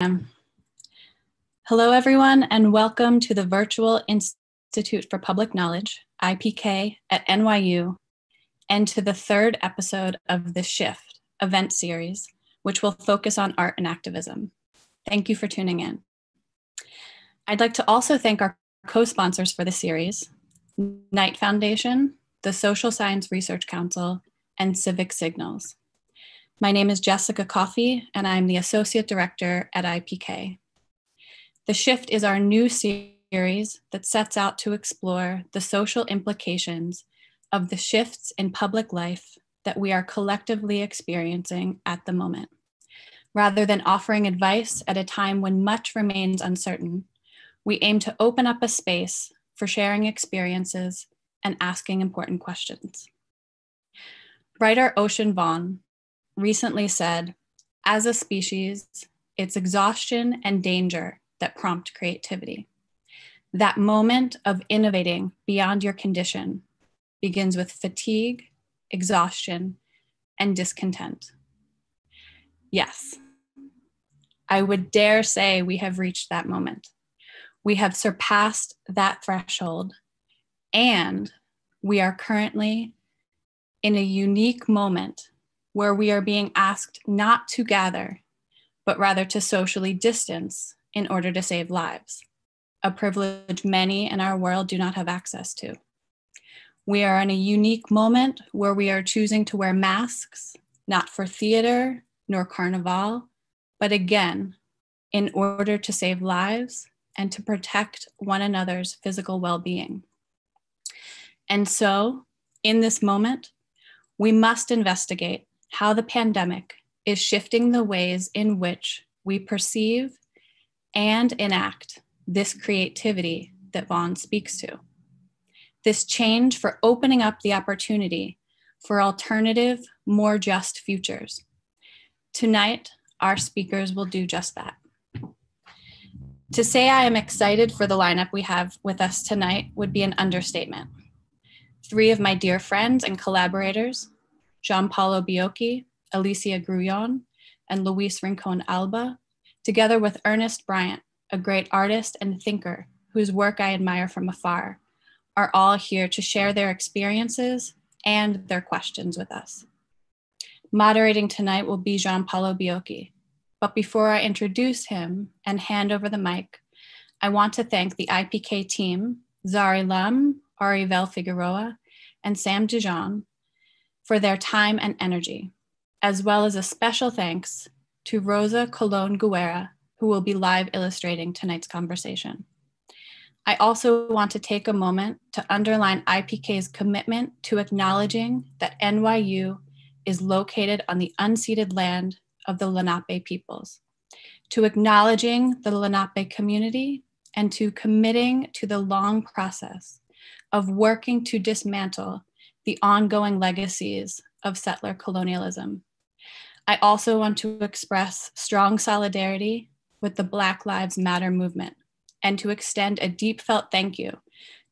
Hello, everyone, and welcome to the Virtual Institute for Public Knowledge, IPK, at NYU, and to the third episode of the Shift event series, which will focus on art and activism. Thank you for tuning in. I'd like to also thank our co-sponsors for the series, Knight Foundation, the Social Science Research Council, and Civic Signals. My name is Jessica Coffey, and I'm the Associate Director at IPK. The Shift is our new series that sets out to explore the social implications of the shifts in public life that we are collectively experiencing at the moment. Rather than offering advice at a time when much remains uncertain, we aim to open up a space for sharing experiences and asking important questions. Writer Ocean Vuong recently said, as a species, it's exhaustion and danger that prompt creativity. That moment of innovating beyond your condition begins with fatigue, exhaustion, and discontent. Yes, I would dare say we have reached that moment. We have surpassed that threshold, and we are currently in a unique moment where we are being asked not to gather, but rather to socially distance in order to save lives, a privilege many in our world do not have access to. We are in a unique moment where we are choosing to wear masks, not for theater nor carnival, but again, in order to save lives and to protect one another's physical well being. And so, in this moment, we must investigate how the pandemic is shifting the ways in which we perceive and enact this creativity that Vuong speaks to. This change for opening up the opportunity for alternative, more just futures. Tonight, our speakers will do just that. To say I am excited for the lineup we have with us tonight would be an understatement. Three of my dear friends and collaborators, Gianpaolo Baiocchi, Alicia Grullon, and Luis Rincon Alba, together with Ernest Bryant, a great artist and thinker whose work I admire from afar, are all here to share their experiences and their questions with us. Moderating tonight will be Gianpaolo Baiocchi. But before I introduce him and hand over the mic, I want to thank the IPK team, Zari Lum, Arivel Figueroa, and Sam Dijon for their time and energy, as well as a special thanks to Rosa Colon Guerra, who will be live illustrating tonight's conversation. I also want to take a moment to underline IPK's commitment to acknowledging that NYU is located on the unceded land of the Lenape peoples, to acknowledging the Lenape community, and to committing to the long process of working to dismantle the ongoing legacies of settler colonialism I also want to express strong solidarity with the Black Lives Matter movement and to extend a deep felt thank you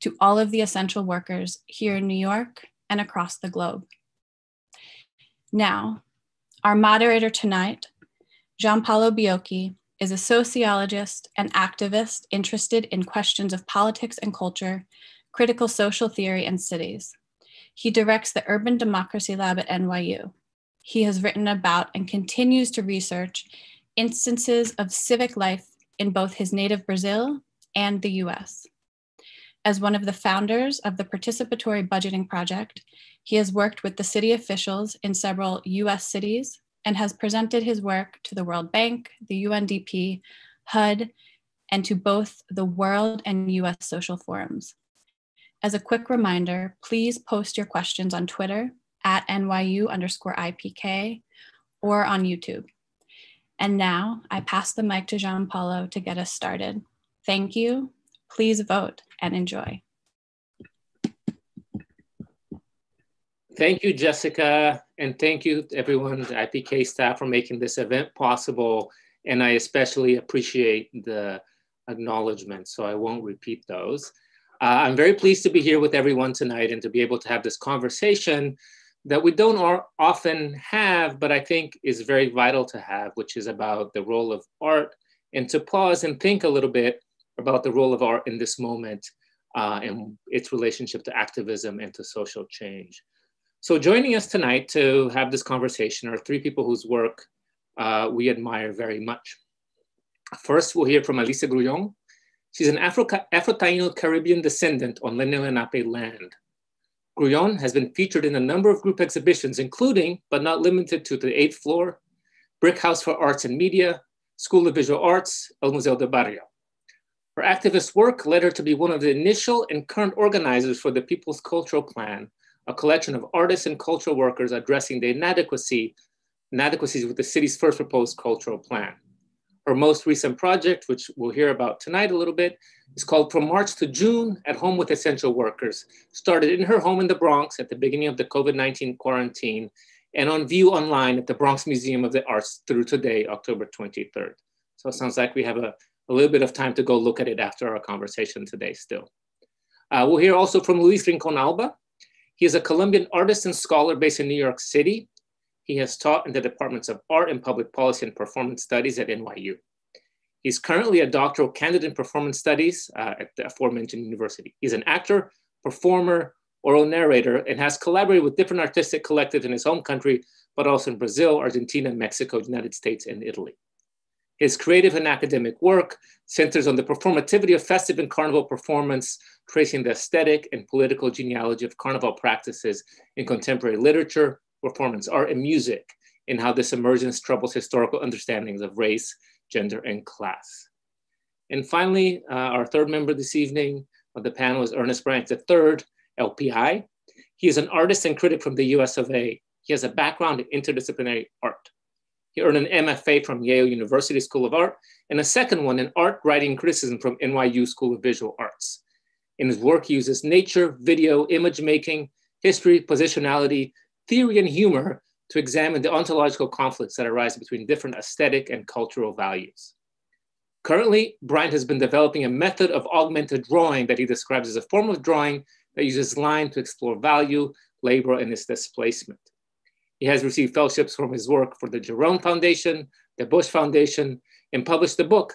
to all of the essential workers here in New York and across the globe. Now, our moderator tonight, Gianpaolo Baiocchi, is a sociologist and activist interested in questions of politics and culture, critical social theory, and cities. He directs the Urban Democracy Lab at NYU, he has written about and continues to research instances of civic life in both his native Brazil and the US. As one of the founders of the Participatory Budgeting Project, he has worked with the city officials in several US cities and has presented his work to the World Bank, the UNDP, HUD, and to both the World and US social forums. As a quick reminder, please post your questions on Twitter at NYU underscore IPK or on YouTube. And now I pass the mic to Gianpaolo to get us started. Thank you. Please vote and enjoy. Thank you, Jessica. And thank you everyone, the IPK staff for making this event possible. And I especially appreciate the acknowledgement, so I won't repeat those. Uh, I'm very pleased to be here with everyone tonight and to be able to have this conversation that we don't often have, but I think is very vital to have, which is about the role of art and to pause and think a little bit about the role of art in this moment uh, and its relationship to activism and to social change. So joining us tonight to have this conversation are three people whose work uh, we admire very much. First, we'll hear from Alicia Grullon. She's an Afro-Taino Caribbean descendant on Lenni Lenape land. Grullon has been featured in a number of group exhibitions, including, but not limited to the eighth floor, Brick House for Arts and Media, School of Visual Arts, El Museo del Barrio. Her activist work led her to be one of the initial and current organizers for the People's Cultural Plan, a collection of artists and cultural workers addressing the inadequacy, inadequacies with the city's first proposed cultural plan. Her most recent project, which we'll hear about tonight a little bit, is called From March to June at Home with Essential Workers, started in her home in the Bronx at the beginning of the COVID-19 quarantine and on view online at the Bronx Museum of the Arts through today, October 23rd. So it sounds like we have a, a little bit of time to go look at it after our conversation today still. Uh, we'll hear also from Luis Rincon Alba. He is a Colombian artist and scholar based in New York City. He has taught in the departments of art and public policy and performance studies at NYU. He's currently a doctoral candidate in performance studies uh, at the aforementioned university. He's an actor, performer, oral narrator, and has collaborated with different artistic collectives in his home country, but also in Brazil, Argentina, Mexico, United States, and Italy. His creative and academic work centers on the performativity of festive and carnival performance, tracing the aesthetic and political genealogy of carnival practices in contemporary literature, performance art, and music, and how this emergence troubles historical understandings of race, gender, and class. And finally, uh, our third member this evening of the panel is Ernest Bryant III, LPI. He is an artist and critic from the US of A. He has a background in interdisciplinary art. He earned an MFA from Yale University School of Art and a second one in art writing criticism from NYU School of Visual Arts. In his work, he uses nature, video, image making, history, positionality, theory, and humor to examine the ontological conflicts that arise between different aesthetic and cultural values. Currently, Bryant has been developing a method of augmented drawing that he describes as a form of drawing that uses line to explore value, labor, and its displacement. He has received fellowships from his work for the Jerome Foundation, the Bush Foundation, and published the book,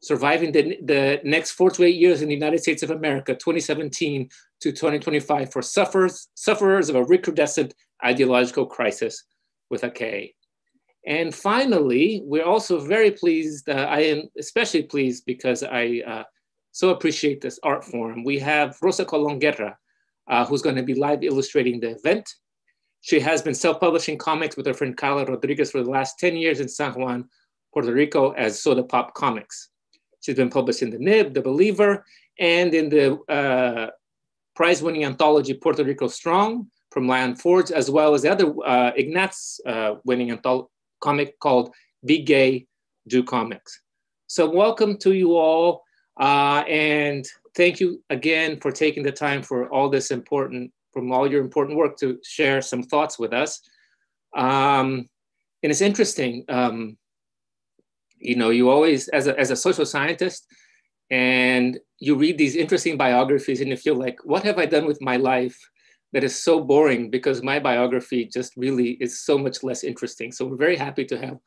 Surviving the, the Next Four to Eight Years in the United States of America, 2017 to 2025 for sufferers, sufferers of a recrudescent ideological crisis with a K. And finally, we're also very pleased, uh, I am especially pleased because I uh, so appreciate this art form. We have Rosa Colon Guerra, uh, who's going to be live illustrating the event. She has been self-publishing comics with her friend Carla Rodriguez for the last 10 years in San Juan, Puerto Rico as Soda Pop Comics. She's been published in The Nib, The Believer, and in the uh, prize-winning anthology Puerto Rico Strong from Lion Forge, as well as the other uh, Ignatz uh, winning anthology comic called Be Gay, Do Comics. So welcome to you all. Uh, and thank you again for taking the time for all this important, from all your important work to share some thoughts with us. Um, and it's interesting, um, you know, you always, as a, as a social scientist, and you read these interesting biographies and you feel like, what have I done with my life that is so boring because my biography just really is so much less interesting. So we're very happy to have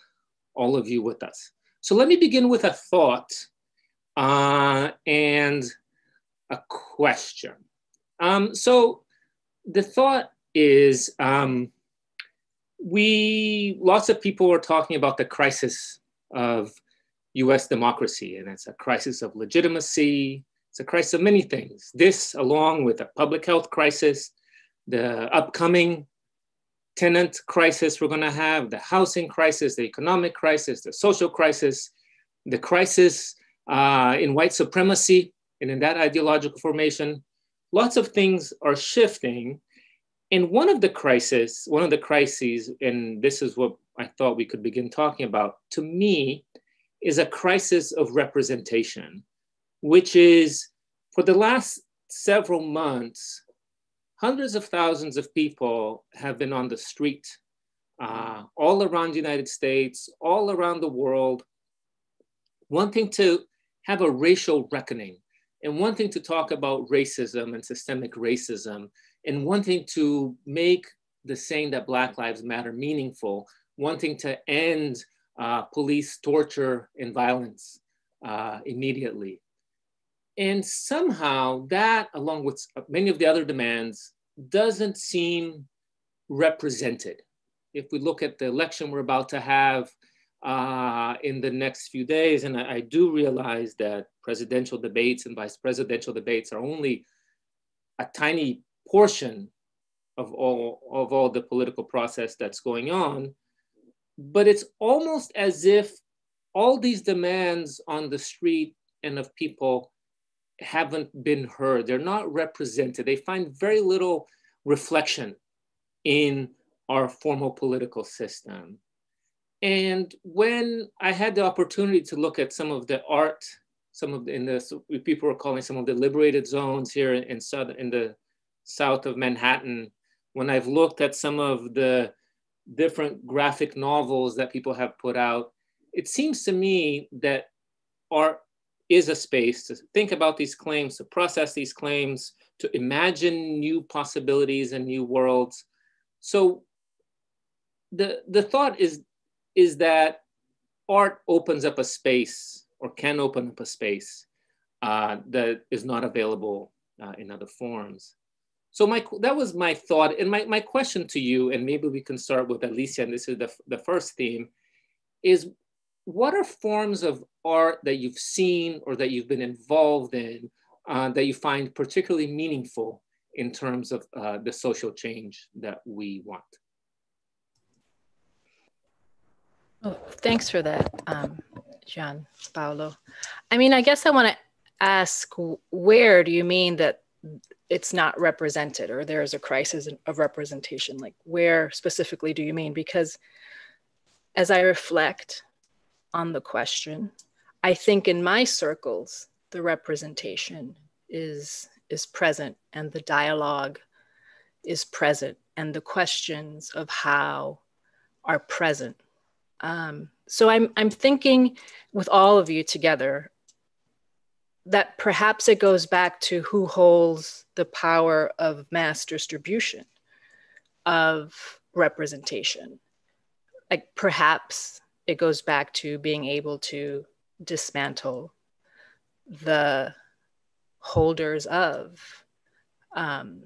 all of you with us. So let me begin with a thought uh, and a question. Um, so the thought is um, we, lots of people are talking about the crisis of US democracy, and it's a crisis of legitimacy. It's a crisis of many things. This, along with a public health crisis, the upcoming tenant crisis we're going to have, the housing crisis, the economic crisis, the social crisis, the crisis uh, in white supremacy and in that ideological formation, lots of things are shifting. And one of the crises, one of the crises, and this is what I thought we could begin talking about, to me, is a crisis of representation, which is for the last several months, hundreds of thousands of people have been on the street uh, all around the United States, all around the world, wanting to have a racial reckoning and wanting to talk about racism and systemic racism and wanting to make the saying that Black Lives Matter meaningful, wanting to end uh, police torture and violence, uh, immediately. And somehow that, along with many of the other demands, doesn't seem represented. If we look at the election we're about to have uh, in the next few days, and I, I do realize that presidential debates and vice presidential debates are only a tiny portion of all of all the political process that's going on but it's almost as if all these demands on the street and of people haven't been heard they're not represented they find very little reflection in our formal political system and when i had the opportunity to look at some of the art some of the, in the people are calling some of the liberated zones here in southern in the south of Manhattan. When I've looked at some of the different graphic novels that people have put out, it seems to me that art is a space to think about these claims, to process these claims, to imagine new possibilities and new worlds. So the, the thought is, is that art opens up a space or can open up a space uh, that is not available uh, in other forms. So my that was my thought, and my, my question to you, and maybe we can start with Alicia, and this is the, the first theme, is what are forms of art that you've seen or that you've been involved in uh, that you find particularly meaningful in terms of uh, the social change that we want? Oh, thanks for that, um, Gian Paolo. I mean, I guess I want to ask, where do you mean that it's not represented or there's a crisis of representation? Like, where specifically do you mean? Because as I reflect on the question, I think in my circles, the representation is is present and the dialogue is present and the questions of how are present um, so I'm I'm thinking with all of you together that perhaps it goes back to who holds the power of mass distribution of representation. Like perhaps it goes back to being able to dismantle the holders of um,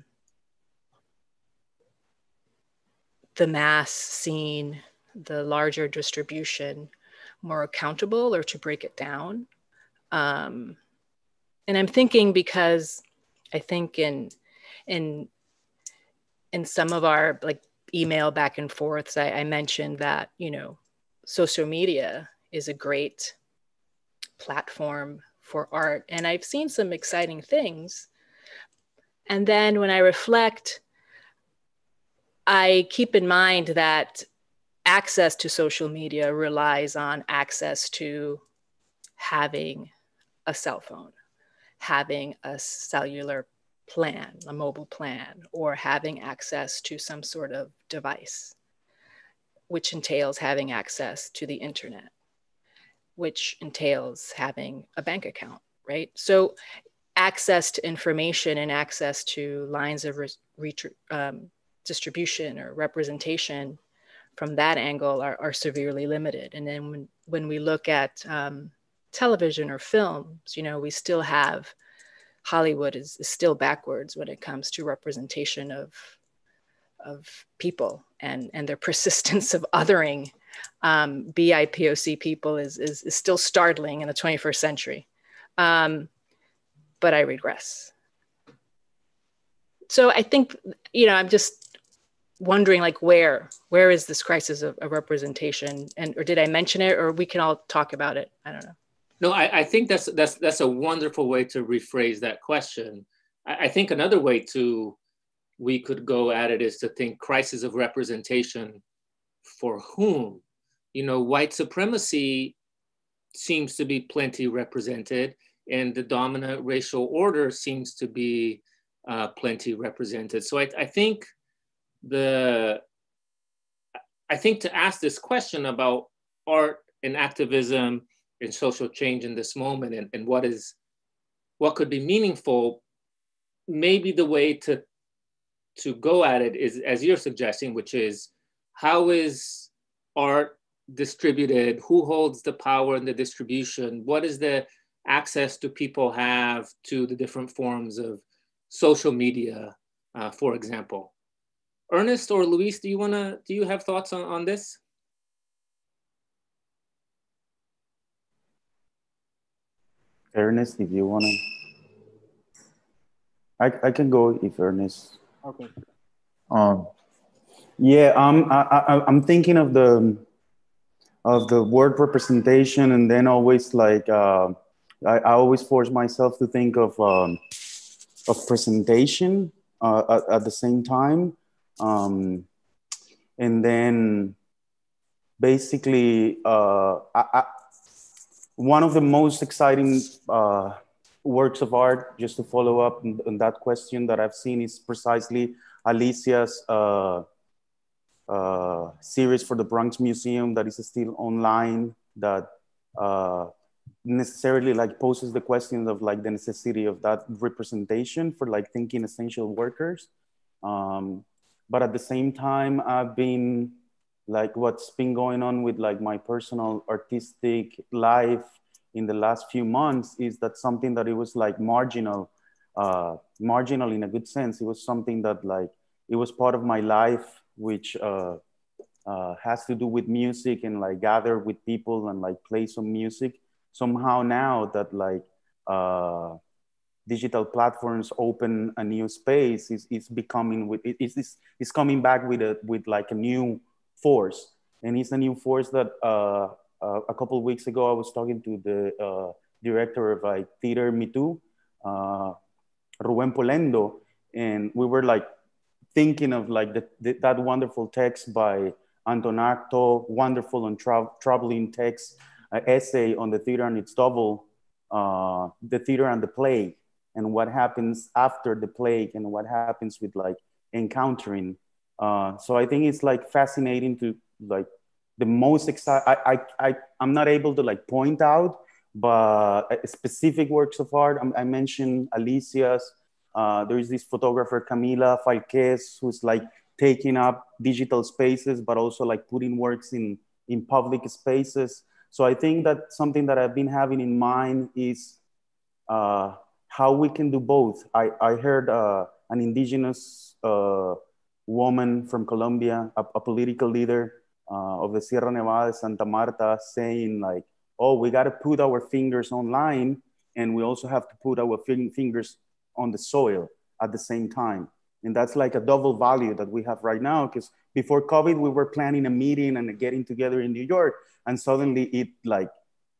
the mass scene the larger distribution more accountable or to break it down. Um, and I'm thinking because I think in in in some of our like email back and forths, I, I mentioned that you know social media is a great platform for art, and I've seen some exciting things. And then when I reflect, I keep in mind that access to social media relies on access to having a cell phone, having a cellular plan, a mobile plan, or having access to some sort of device, which entails having access to the internet, which entails having a bank account, right? So, access to information and access to lines of re- um, distribution or representation from that angle are, are severely limited. And then when, when we look at um, television or films, you know, we still have Hollywood is, is still backwards when it comes to representation of of people and and their persistence of othering um, BIPOC people is, is, is still startling in the 21st century. Um, but I regress. So I think you know I'm just wondering like where where is this crisis of, of, representation and or did i mention it or we can all talk about it i don't know no i, I think that's that's that's a wonderful way to rephrase that question. I, I think another way to we could go at it is to think crisis of representation for whom? You know white supremacy seems to be plenty represented and the dominant racial order seems to be uh, plenty represented. So I, I think the I think to ask this question about art and activism and social change in this moment and, and what is what could be meaningful, maybe the way to to go at it is as you're suggesting, which is how is art distributed? Who holds the power in the distribution? What is the access do people have to the different forms of social media, uh, for example? Ernest or Luis, do you wanna, do you have thoughts on, on this? Ernest, if you wanna. I, I can go if Ernest. Okay. Um, yeah, um, I, I, I'm thinking of the of the word representation, and then always like uh, I, I always force myself to think of um, of presentation uh, at, at, the same time, um, and then basically uh, I, I, one of the most exciting uh, works of art, just to follow up on, on, that question that I've seen, is precisely Alicia's uh, uh, series for the Bronx Museum that is still online that uh, necessarily like poses the question of like the necessity of that representation for like thinking essential workers. Um, but at the same time, I've been like what's been going on with like my personal artistic life in the last few months is that something that it was like marginal, uh, marginal in a good sense. It was something that like it was part of my life, which uh, uh, has to do with music and like gather with people and like play some music. Somehow now that like uh, digital platforms open a new space, is is becoming with it, it's, it's coming back with a with like a new force, and it's a new force that uh, uh, a couple weeks ago, I was talking to the uh, director of like Theater Mitu, uh, Ruben Polendo, and we were like thinking of like the, the, that wonderful text by Anton Artaud, wonderful and tra- troubling text, uh, essay on the theater and its double, uh, the theater and the plague, and what happens after the plague, and what happens with like encountering. Uh, so I think it's like fascinating to like the most exciting, I, I, I, I'm not able to like point out, but specific works of art. I, I mentioned Alicia's. Uh, there is this photographer Camila Falquez who's like taking up digital spaces, but also like putting works in in public spaces. So I think that something that I've been having in mind is uh, how we can do both. I, I heard uh, an indigenous uh, woman from Colombia, a, a political leader, uh, of the Sierra Nevada, Santa Marta, saying like, oh, we got to put our fingers online and we also have to put our fingers on the soil at the same time. And that's like a double value that we have right now because before COVID, we were planning a meeting and getting together in New York, and suddenly it like,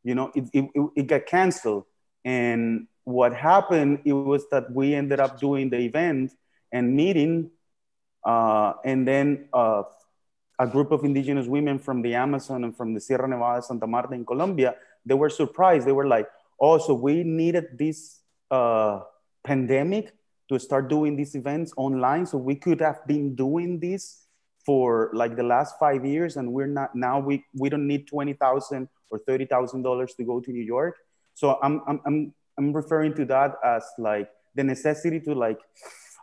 you know, it, it, it got canceled. And what happened, it was that we ended up doing the event and meeting, uh, and then uh, a group of indigenous women from the Amazon and from the Sierra Nevada, Santa Marta in Colombia, they were surprised. They were like, oh, so we needed this uh, pandemic to start doing these events online. So we could have been doing this for like the last five years and we're not, now we, we don't need 20,000 or $30,000 to go to New York. So I'm, I'm, I'm, I'm referring to that as like the necessity to like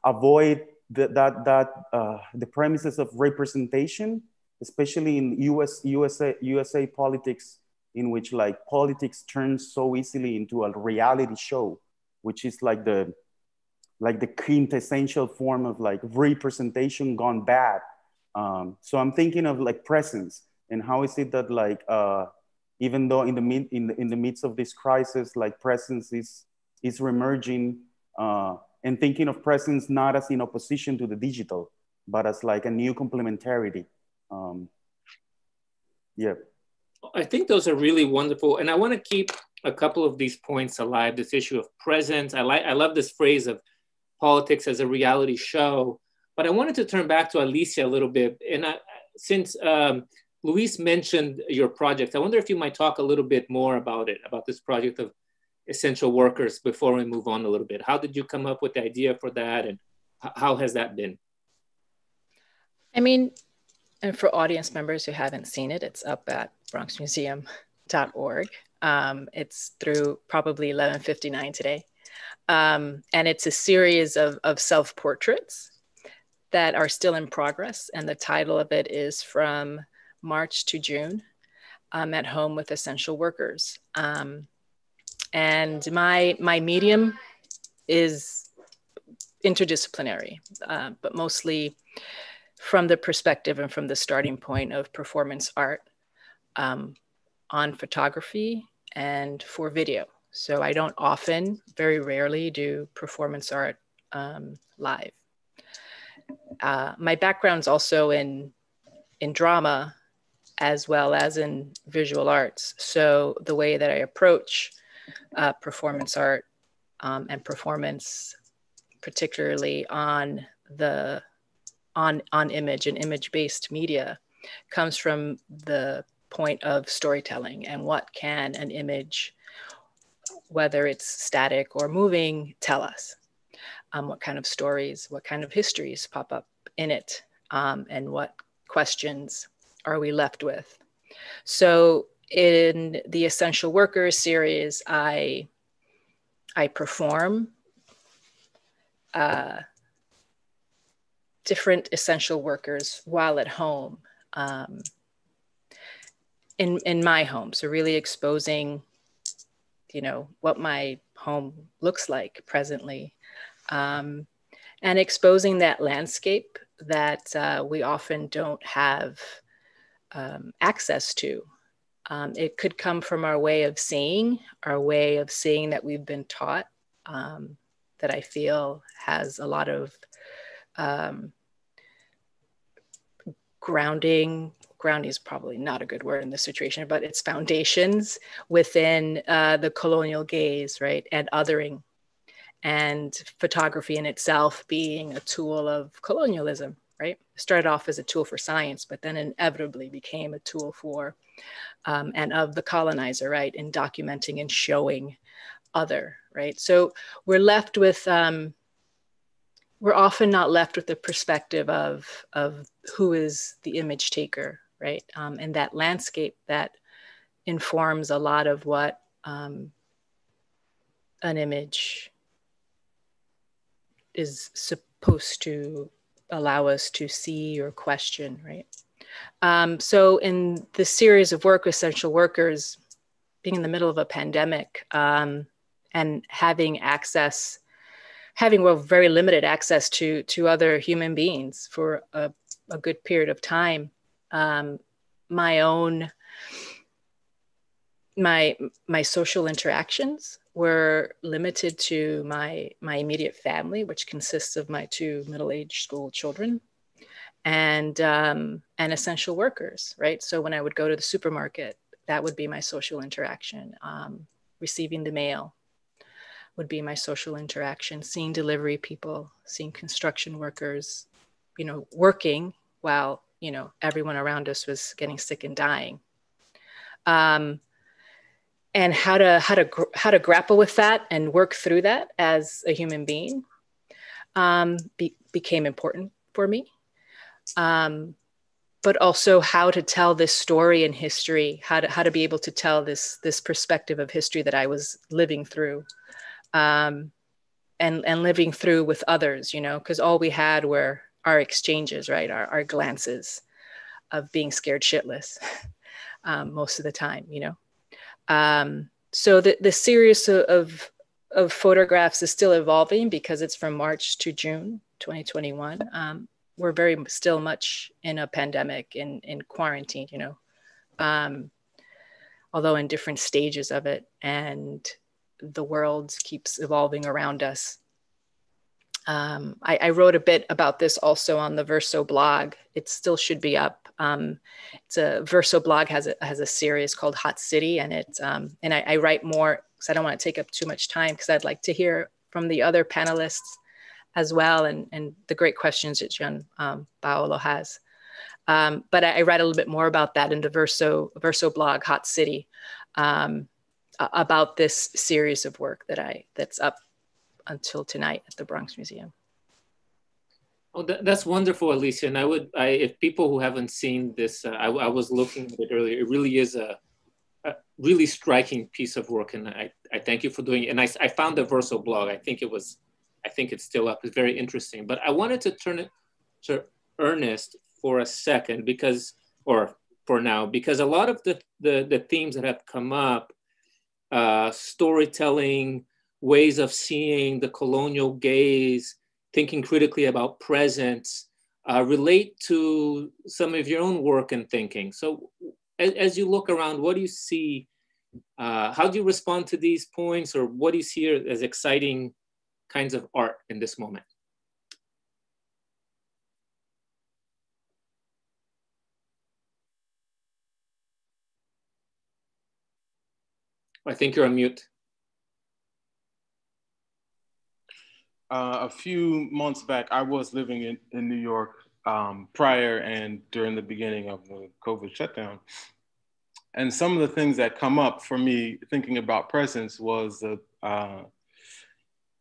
avoid the, that that uh, the premises of representation, especially in U.S. USA USA politics, in which like politics turns so easily into a reality show, which is like the like the quintessential form of like representation gone bad. Um, so I'm thinking of like presence and how is it that like uh, even though in the mid in the, in the midst of this crisis, like presence is is remerging. Uh, and thinking of presence not as in opposition to the digital, but as like a new complementarity. Um, yeah. I think those are really wonderful. And I want to keep a couple of these points alive, this issue of presence. I like I love this phrase of politics as a reality show. But I wanted to turn back to Alicia a little bit. And I, since um, Luis mentioned your project, I wonder if you might talk a little bit more about it, about this project of essential workers before we move on a little bit. How did you come up with the idea for that and how has that been? I mean, and for audience members who haven't seen it, it's up at bronxmuseum.org. Um, it's through probably 1159 today. Um, and it's a series of, of self-portraits that are still in progress. And the title of it is From March to June. um, at home with essential workers. Um, and my, my medium is interdisciplinary, uh, but mostly from the perspective and from the starting point of performance art um, on photography and for video. So I don't often, very rarely, do performance art um, live. Uh, my background's also in in drama as well as in visual arts. So the way that I approach uh, performance art um, and performance, particularly on the on on image and image based media, comes from the point of storytelling and what can an image whether it's static or moving, tell us um, what kind of stories, what kind of histories pop up in it, um, and what questions are we left with. So in the Essential Workers series, I I perform uh, different essential workers while at home um, in in my home. So really exposing you know what my home looks like presently um, and exposing that landscape that uh, we often don't have um, access to um, it could come from our way of seeing our way of seeing that we've been taught um, that i feel has a lot of um, grounding. Grounding is probably not a good word in this situation, but its foundations within uh, the colonial gaze, right, and othering, and photography in itself being a tool of colonialism, right? started off as a tool for science, but then inevitably became a tool for um, and of the colonizer, right, in documenting and showing other, right? So we're left with. Um, we're often not left with the perspective of of who is the image taker right? Um, and that landscape that informs a lot of what um, an image is supposed to allow us to see or question, right? Um, so in the series of work with essential workers, being in the middle of a pandemic um, and having access, having well, very limited access to to other human beings for a, a good period of time, um, my own my my social interactions were limited to my my immediate family, which consists of my two middle-aged school children, and um, and essential workers. Right. So when I would go to the supermarket, that would be my social interaction. Um, receiving the mail would be my social interaction. Seeing delivery people, seeing construction workers, you know, working while you know everyone around us was getting sick and dying um, and how to how to how to grapple with that and work through that as a human being um, be, became important for me um, but also how to tell this story in history how to how to be able to tell this this perspective of history that i was living through um, and and living through with others you know because all we had were our exchanges, right? Our, our glances of being scared shitless um, most of the time, you know? Um, so the, the series of, of photographs is still evolving because it's from March to June 2021. Um, we're very still much in a pandemic in, in quarantine, you know, um, although in different stages of it. And the world keeps evolving around us um, I, I, wrote a bit about this also on the Verso blog. It still should be up. Um, it's a Verso blog has a has a series called Hot City, and it um, and I, I, write more because I don't want to take up too much time because I'd like to hear from the other panelists as well, and and the great questions that John um, Paolo has. Um, but I, I, write a little bit more about that in the Verso Verso blog Hot City um, about this series of work that I that's up until tonight at the Bronx Museum. Oh, that, that's wonderful, Alicia. And I would, I, if people who haven't seen this, uh, I, I, was looking at it earlier. It really is a, a, really striking piece of work, and I, I thank you for doing it. And I, I found the Verso blog. I think it was, I think it's still up. It's very interesting. But I wanted to turn it to Ernest for a second because, or for now because a lot of the, the, the themes that have come up, uh, storytelling, ways of seeing the colonial gaze, thinking critically about presence, uh, relate to some of your own work and thinking. So as, as you look around, what do you see? Uh, how do you respond to these points or what do you see as exciting kinds of art in this moment? I think you're on mute. Uh, a few months back, I was living in, in New York um, prior and during the beginning of the COVID shutdown. And some of the things that come up for me thinking about presence was uh,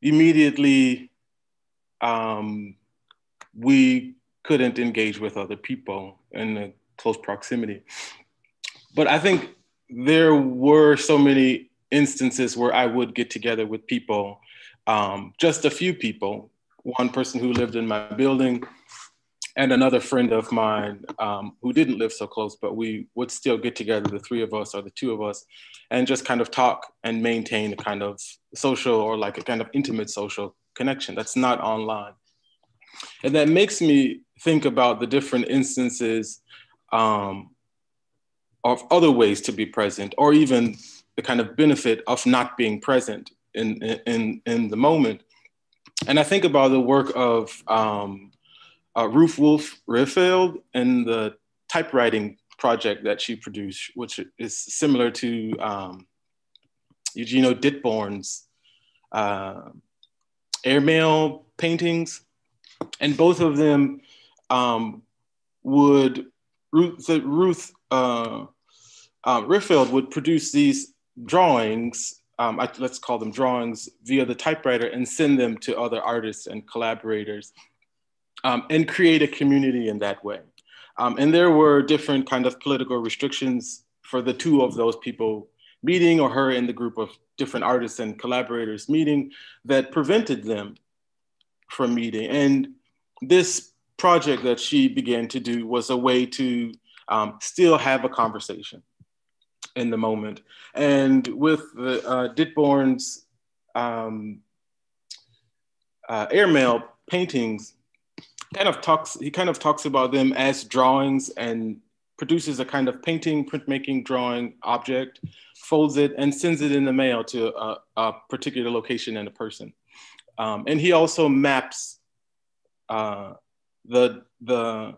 immediately um, we couldn't engage with other people in close proximity. But I think there were so many instances where I would get together with people, um, just a few people, one person who lived in my building and another friend of mine um, who didn't live so close, but we would still get together, the three of us or the two of us, and just kind of talk and maintain a kind of social or like a kind of intimate social connection that's not online. And that makes me think about the different instances um, of other ways to be present, or even the kind of benefit of not being present in, in, in the moment. And I think about the work of um, uh, Ruth Wolf Rehfeldt and the typewriting project that she produced, which is similar to um, Eugenio Dittborn's uh, airmail paintings. And both of them um, would, Ruth, Ruth uh, uh, Rehfeldt would produce these drawings, um, I, let's call them drawings, via the typewriter and send them to other artists and collaborators um, and create a community in that way. Um, and there were different kind of political restrictions for the two of those people meeting or her in the group of different artists and collaborators meeting that prevented them from meeting. And this project that she began to do was a way to um, still have a conversation in the moment. And with the uh, Dittborn's um, uh, airmail paintings, kind of talks, he kind of talks about them as drawings and produces a kind of painting, printmaking, drawing object, folds it and sends it in the mail to a, a particular location and a person. Um, and he also maps uh, the, the,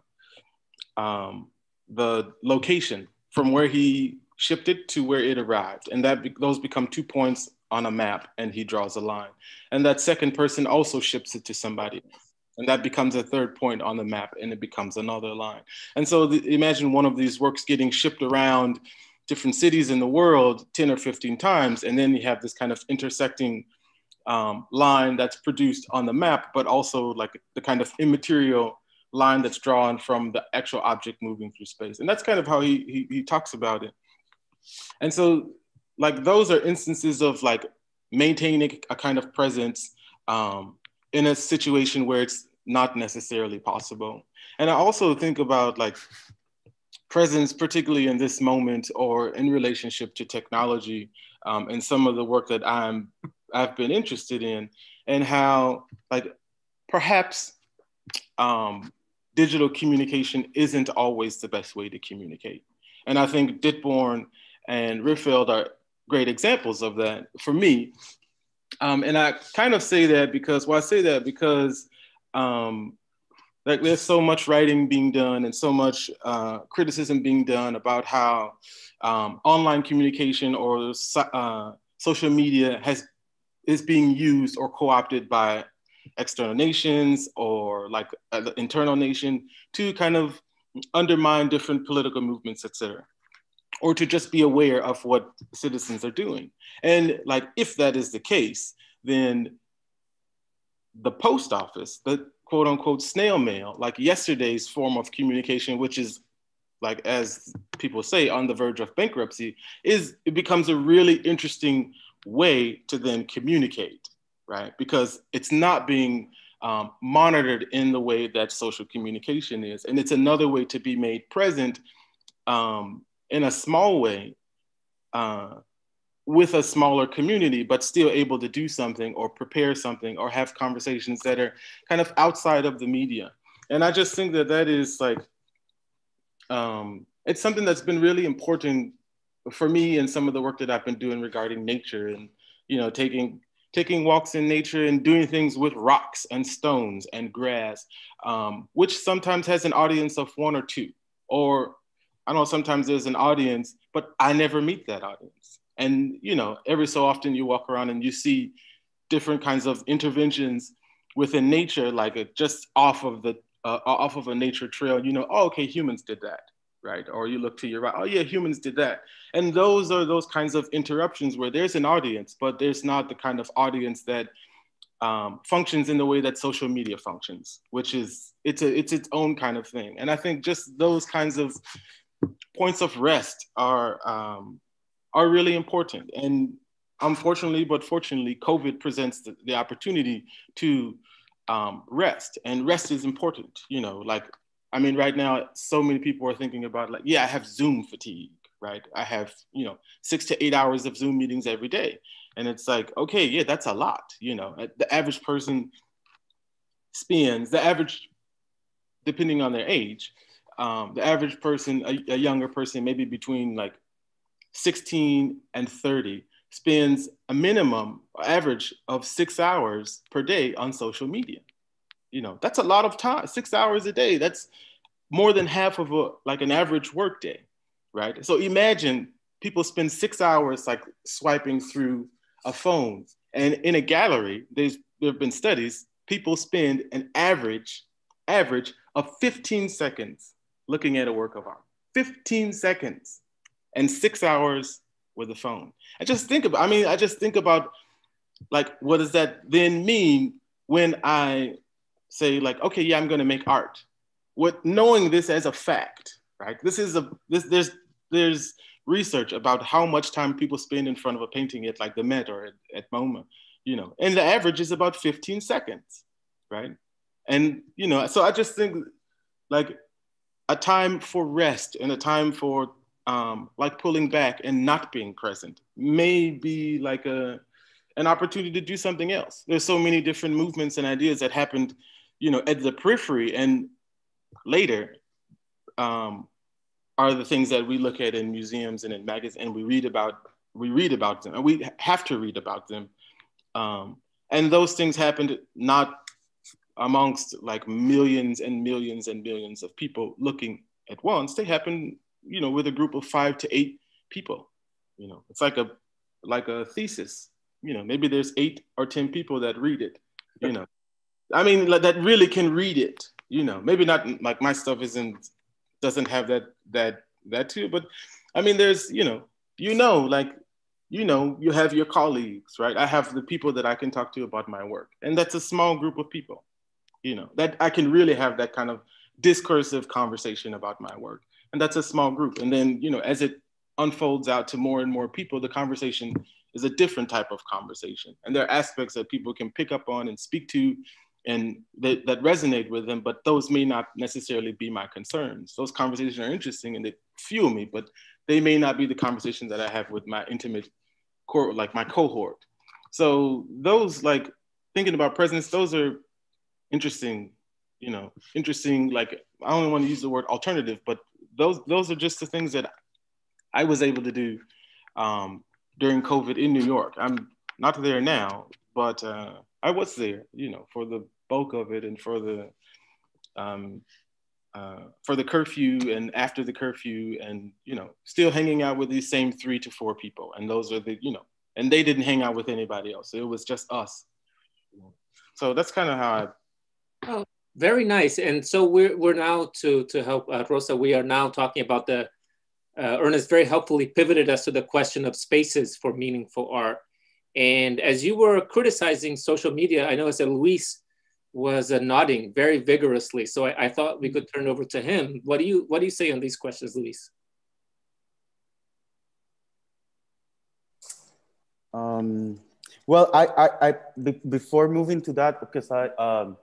um, the location from where he shipped it to where it arrived. And that those become two points on a map and he draws a line. And that second person also ships it to somebody And that becomes a third point on the map and it becomes another line. And so the, imagine one of these works getting shipped around different cities in the world 10 or 15 times. And then you have this kind of intersecting um, line that's produced on the map, but also like the kind of immaterial line that's drawn from the actual object moving through space. And that's kind of how he, he, he talks about it. And so like those are instances of like maintaining a kind of presence um, in a situation where it's not necessarily possible. And I also think about like presence, particularly in this moment or in relationship to technology um, and some of the work that I'm, I've been interested in and how like perhaps um, digital communication isn't always the best way to communicate. And I think Dittborn and Rehfeldt are great examples of that for me. Um, and I kind of say that because, well, I say that because um, like there's so much writing being done and so much uh, criticism being done about how um, online communication or uh, social media has is being used or co-opted by external nations or like uh, the internal nation to kind of undermine different political movements, et cetera or to just be aware of what citizens are doing. And like, if that is the case, then the post office, the quote unquote snail mail, like yesterday's form of communication, which is like, as people say, on the verge of bankruptcy, is it becomes a really interesting way to then communicate, right? Because it's not being um, monitored in the way that social communication is. And it's another way to be made present um, in a small way uh, with a smaller community, but still able to do something or prepare something or have conversations that are kind of outside of the media. And I just think that that is like, um, it's something that's been really important for me and some of the work that I've been doing regarding nature and, you know, taking taking walks in nature and doing things with rocks and stones and grass, um, which sometimes has an audience of one or two, or I know sometimes there's an audience, but I never meet that audience. And you know, every so often you walk around and you see different kinds of interventions within nature, like a, just off of the uh, off of a nature trail. You know, oh, okay, humans did that, right? Or you look to your right, oh yeah, humans did that. And those are those kinds of interruptions where there's an audience, but there's not the kind of audience that um, functions in the way that social media functions, which is it's a it's its own kind of thing. And I think just those kinds of points of rest are um, are really important. And unfortunately, but fortunately, COVID presents the, the opportunity to um, rest, and rest is important. You know, like I mean, right now, so many people are thinking about like, yeah, I have Zoom fatigue, right? I have you know six to eight hours of Zoom meetings every day, and it's like, okay, yeah, that's a lot. You know, the average person spends the average, depending on their age, um, the average person, a, a younger person, maybe between like 16 and 30, spends a minimum average of six hours per day on social media. You know, that's a lot of time, six hours a day. That's more than half of a like an average work day, right? So imagine people spend six hours like swiping through a phone. And in a gallery, there's there have been studies, people spend an average, average of 15 seconds looking at a work of art. 15 seconds and six hours with a phone. I just think about, I mean, I just think about like, what does that then mean when I say like, okay, yeah, I'm gonna make art. What knowing this as a fact, right? This is a, this, there's, there's research about how much time people spend in front of a painting at like the Met or at, at MoMA, you know, and the average is about 15 seconds, right? And, you know, so I just think like a time for rest and a time for um, like pulling back and not being present may be like a an opportunity to do something else. There's so many different movements and ideas that happened, you know, at the periphery and later um, are the things that we look at in museums and in magazines and we read about. We read about them and we have to read about them. Um, and those things happened not amongst like millions and millions and millions of people looking at once. They happen, you know, with a group of five to eight people. You know, it's like a like a thesis. You know, maybe there's eight or ten people that read it. You know, I mean, like, that really can read it. You know, maybe not like my stuff isn't doesn't have that that that too, but I mean, there's you know, you know, like you know, you have your colleagues, right? I have the people that I can talk to about my work, and that's a small group of people you know that i can really have that kind of discursive conversation about my work. And that's a small group. And then you know as it unfolds out to more and more people the conversation is a different type of conversation. And there are aspects that people can pick up on and speak to and that, that resonate with them but those may not necessarily be my concerns. Those conversations are interesting and they fuel me but they may not be the conversations that i have with my intimate core like my cohort. So those like thinking about presence those are interesting, you know, interesting, like, I don't want to use the word alternative, but those, those are just the things that I was able to do um, during COVID in New York. I'm not there now, but uh, I was there, you know, for the bulk of it and for the, um, uh, for the curfew and after the curfew and you know still hanging out with these same three to four people. And those are the you know and they didn't hang out with anybody else. It was just us. So that's kind of how i Oh, very nice. And so we're, we're now to, to help uh, Rosa, we are now talking about the, uh, Ernest very helpfully pivoted us to the question of spaces for meaningful art. And as you were criticizing social media, I noticed that Luis was uh, nodding very vigorously. So I, I, thought we could turn over to him. What do you what do you say on these questions, Luis? Um, well, I, I, I before moving to that, because I um,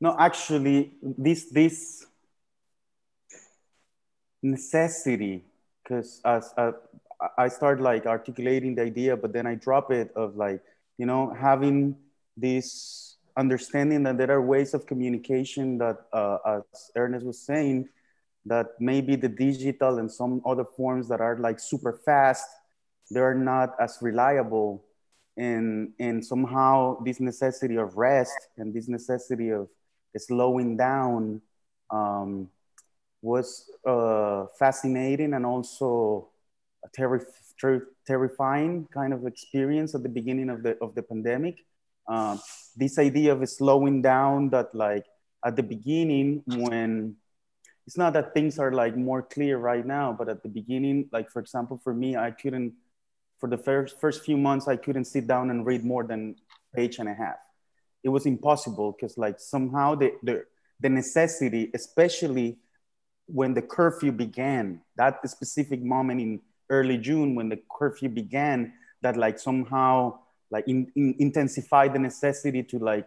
no, actually, this this necessity because as uh, I start like articulating the idea, but then I drop it of like, you know, having this understanding that there are ways of communication that, uh, as Ernest was saying, that maybe the digital and some other forms that are like super fast, they're not as reliable. And, and somehow this necessity of rest and this necessity of slowing down um, was uh, fascinating and also a terri ter terrifying kind of experience at the beginning of the of the pandemic. Um, this idea of slowing down that like at the beginning when it's not that things are like more clear right now, but at the beginning, like for example, for me, I couldn't for the first first few months I couldn't sit down and read more than page and a half. It was impossible because like somehow the the the necessity, especially when the curfew began, that specific moment in early June when the curfew began, that like somehow like in, in intensified the necessity to like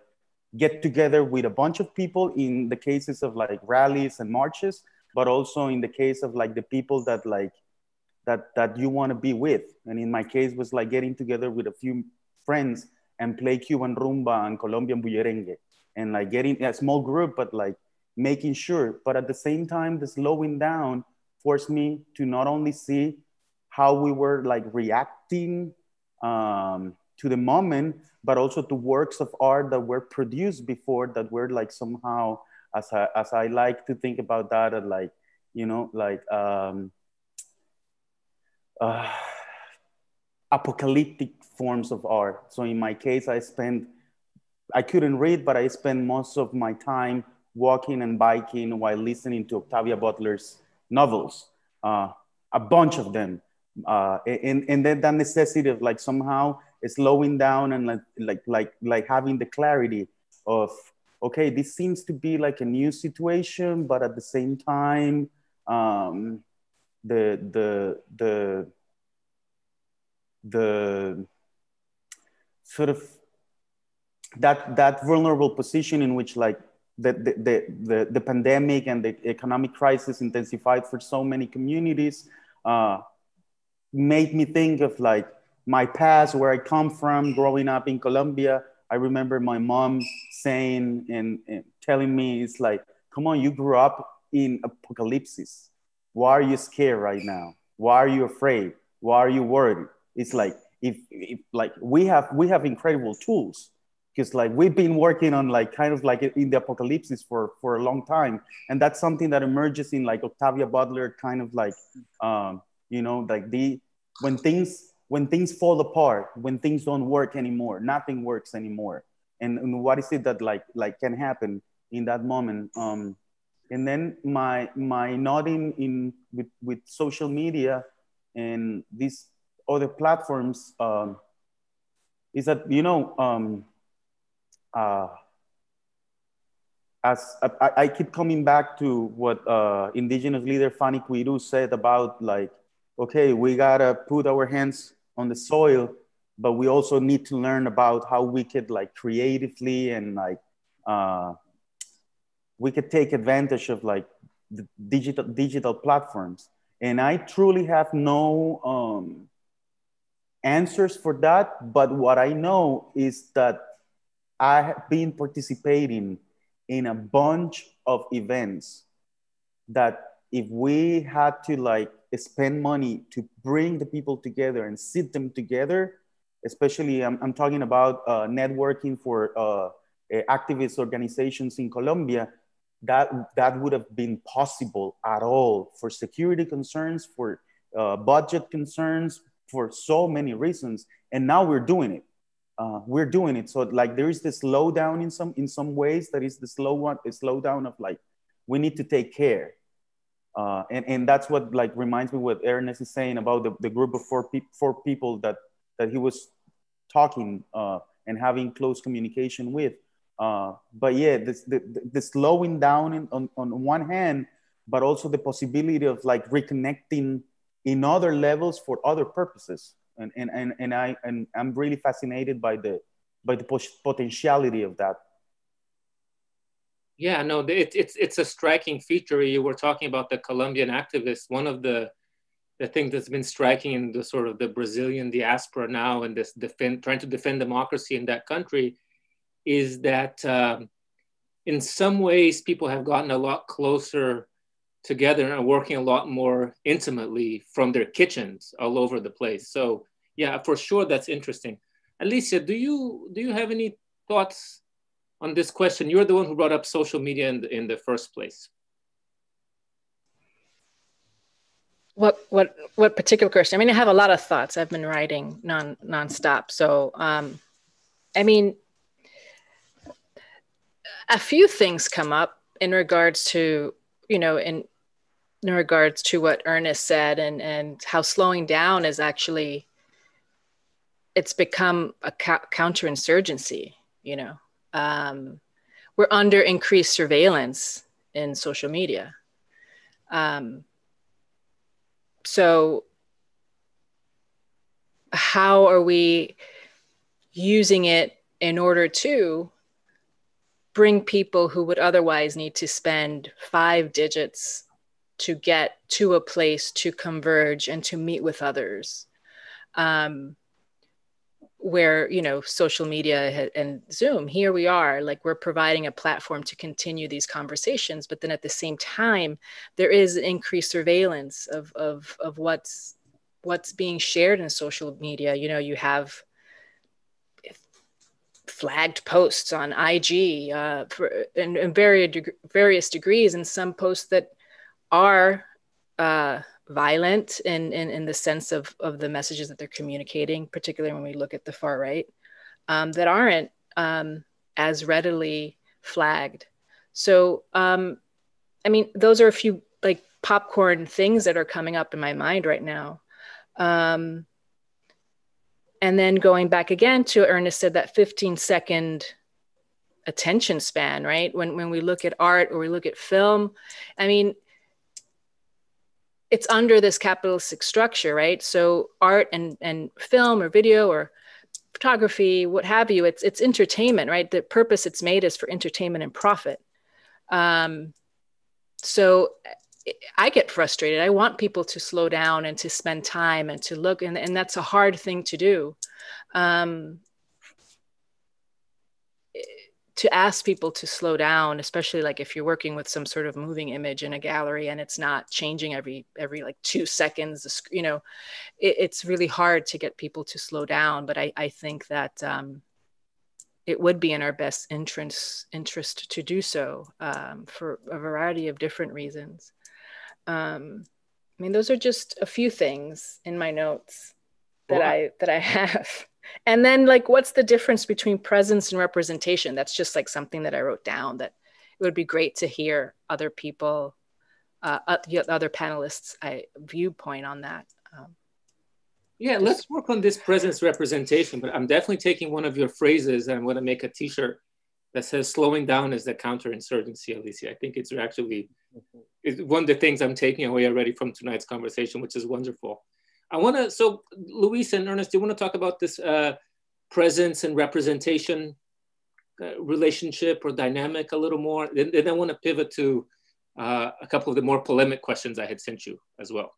get together with a bunch of people in the cases of like rallies and marches, but also in the case of like the people that like that that you want to be with. And in my case was like getting together with a few friends and play Cuban rumba and Colombian bullerengue and like getting a small group, but like making sure. But at the same time, the slowing down forced me to not only see how we were like reacting um, to the moment, but also to works of art that were produced before that were like somehow, as I, as I like to think about that, uh, like, you know, like um, uh, apocalyptic forms of art. So in my case, I spent, I couldn't read, but I spent most of my time walking and biking while listening to Octavia Butler's novels, uh, a bunch of them. Uh, and, and then that necessity of like somehow slowing down and like, like, like, like having the clarity of, okay, this seems to be like a new situation, but at the same time, um, the, the, the, the sort of that, that vulnerable position in which like the, the, the, the, pandemic and the economic crisis intensified for so many communities uh, made me think of like my past, where I come from, growing up in Colombia. I remember my mom saying and, and telling me, it's like, come on, you grew up in apocalypses. Why are you scared right now? Why are you afraid? Why are you worried? It's like, if, if like we have we have incredible tools. Because like we've been working on like kind of like in the apocalypse for for a long time. And that's something that emerges in like octavia butler kind of like um you know like the when things when things fall apart when things don't work anymore nothing works anymore. And, and what is it that like like can happen in that moment? Um and then my my nodding in with with social media and these other platforms um is that you know um uh, as I, I, keep coming back to what uh, indigenous leader Fanny Quiru said about like, okay, we gotta put our hands on the soil, but we also need to learn about how we could like creatively and like uh, we could take advantage of like the digital digital platforms. And I truly have no um, answers for that, but what I know is that I have been participating in a bunch of events that if we had to like spend money to bring the people together and sit them together, especially I'm, I'm talking about uh, networking for uh, activist organizations in Colombia, that, that would have been possible at all for security concerns, for uh, budget concerns, for so many reasons. And now we're doing it uh, we're doing it. So like there is this slowdown in some in some ways. That is the slow one, the slowdown of like we need to take care. Uh, and, and that's what like reminds me what Ernest is saying about the, the group of four, pe- four people that that he was talking uh, and having close communication with. Uh, but yeah, this, the, the slowing down in, on, on one hand, but also the possibility of like reconnecting in other levels for other purposes and and and, and I and I'm really fascinated by the by the potentiality of that. Yeah, no, it, it's it's a striking feature. You were talking about the Colombian activists. One of the the things that's been striking in the sort of the Brazilian diaspora now and this defend trying to defend democracy in that country is that um, in some ways people have gotten a lot closer together and working a lot more intimately from their kitchens all over the place. So yeah, for sure that's interesting. Alicia, do you do you have any thoughts on this question? You're the one who brought up social media in the, in the first place. What what what particular question? I mean, I have a lot of thoughts. I've been writing non nonstop. So, um, I mean, a few things come up in regards to you know in in regards to what Ernest said and and how slowing down is actually it's become a counterinsurgency. You know, um, we're under increased surveillance in social media. Um, so how are we using it in order to bring people who would otherwise need to spend five digits to get to a place to converge and to meet with others. Um, where you know social media and zoom here we are like we're providing a platform to continue these conversations but then at the same time there is increased surveillance of of of what's what's being shared in social media. You know you have flagged posts on ig uh, for, in, in various, various degrees and some posts that are uh, violent in, in, in the sense of, of the messages that they're communicating, particularly when we look at the far right, um, that aren't um, as readily flagged. So, um, I mean, those are a few like popcorn things that are coming up in my mind right now. Um, and then going back again to Ernest said that 15 second attention span, right? When, when we look at art or we look at film, I mean, it's under this capitalistic structure, right? So art and, and film or video or photography, what have you, it's, it's entertainment, right? The purpose it's made is for entertainment and profit. Um, so I get frustrated. I want people to slow down and to spend time and to look, and, and that's a hard thing to do. Um, to ask people to slow down especially like if you're working with some sort of moving image in a gallery and it's not changing every every like two seconds you know it, it's really hard to get people to slow down but i i think that um, it would be in our best interest interest to do so um, for a variety of different reasons. Um, i mean those are just a few things in my notes that well, i that i have and then like what's the difference between presence and representation? That's just like something that i wrote down that it would be great to hear other people uh, other panelists I, viewpoint on that um, yeah let's work on this presence representation but i'm definitely taking one of your phrases and i'm going to make a t-shirt that says slowing down is the counterinsurgency alicia. I think it's actually it's one of the things i'm taking away already from tonight's conversation which is wonderful I want to, so Luis and Ernest, do you want to talk about this uh, presence and representation uh, relationship or dynamic a little more? Then, then I want to pivot to uh, a couple of the more polemic questions I had sent you as well.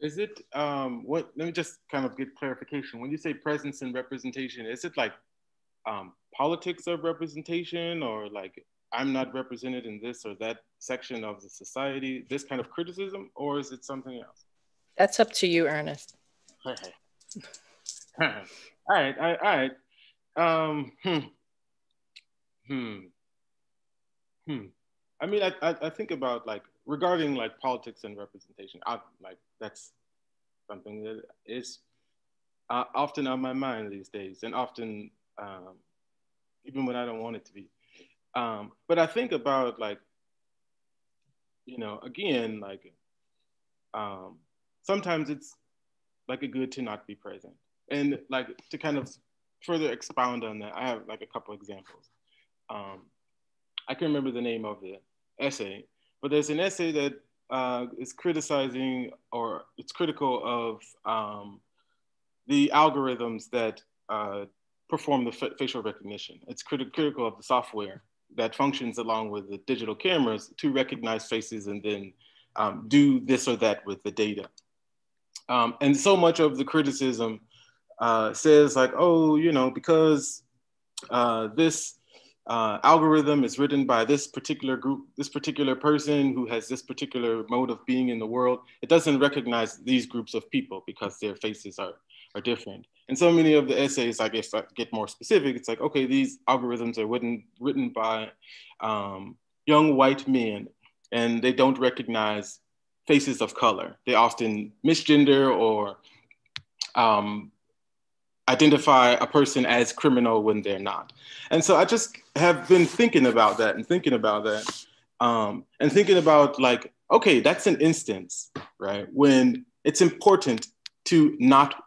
Is it, um, what, let me just kind of get clarification. When you say presence and representation, is it like um, politics of representation or like I'm not represented in this or that section of the society, this kind of criticism, or is it something else? That's up to you, Ernest. all right, all right, all right. Um, hmm. Hmm. Hmm. I mean, I, I, I think about like regarding like politics and representation. I, like that's something that is uh, often on my mind these days, and often um, even when I don't want it to be. Um, but I think about like, you know, again, like um, sometimes it's like a good to not be present. And like to kind of further expound on that, I have like a couple examples. Um, I can remember the name of the essay, but there's an essay that uh, is criticizing or it's critical of um, the algorithms that uh, perform the facial recognition. It's crit- critical of the software that functions along with the digital cameras to recognize faces and then um, do this or that with the data. Um, and so much of the criticism uh, says like, oh, you know, because uh, this uh, algorithm is written by this particular group, this particular person who has this particular mode of being in the world, it doesn't recognize these groups of people because their faces are, are different. And so many of the essays, I guess, I get more specific, it's like, okay, these algorithms are written, written by um, young white men and they don't recognize faces of color. They often misgender or um, identify a person as criminal when they're not. And so I just have been thinking about that and thinking about that um, and thinking about like, okay, that's an instance, right? When it's important to not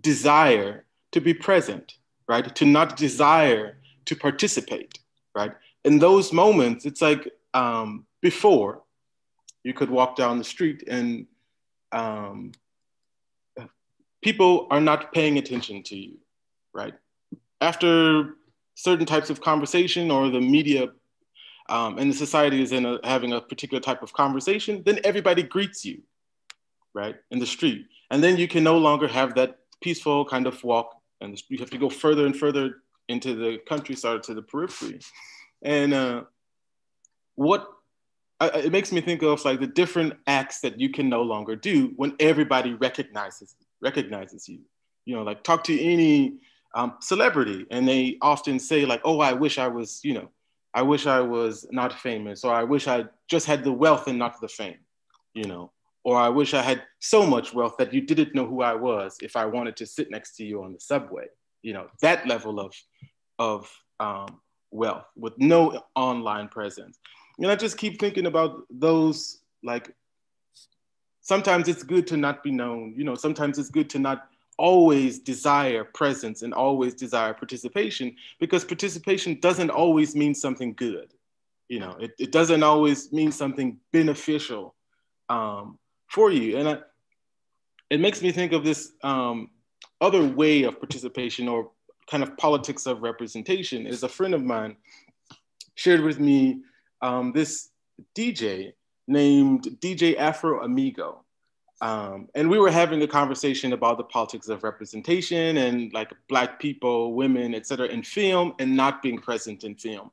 desire to be present, right? To not desire to participate, right? In those moments, it's like um, before you could walk down the street and um, people are not paying attention to you, right? After certain types of conversation or the media um, and the society is in a, having a particular type of conversation, then everybody greets you, right, in the street. And then you can no longer have that peaceful kind of walk, and you have to go further and further into the countryside, to the periphery. And uh, what I, it makes me think of like the different acts that you can no longer do when everybody recognizes recognizes you. You know, like talk to any um, celebrity, and they often say like, "Oh, I wish I was," you know, "I wish I was not famous," or "I wish I just had the wealth and not the fame," you know, or "I wish I had so much wealth that you didn't know who I was if I wanted to sit next to you on the subway." You know, that level of of um, wealth with no online presence. And I just keep thinking about those like sometimes it's good to not be known. You know, sometimes it's good to not always desire presence and always desire participation because participation doesn't always mean something good. You know, it, it doesn't always mean something beneficial um, for you. And I, it makes me think of this um, other way of participation or kind of politics of representation is a friend of mine shared with me um, this DJ named DJ Afro Amigo. Um, and we were having a conversation about the politics of representation and like black people, women, et cetera, in film and not being present in film.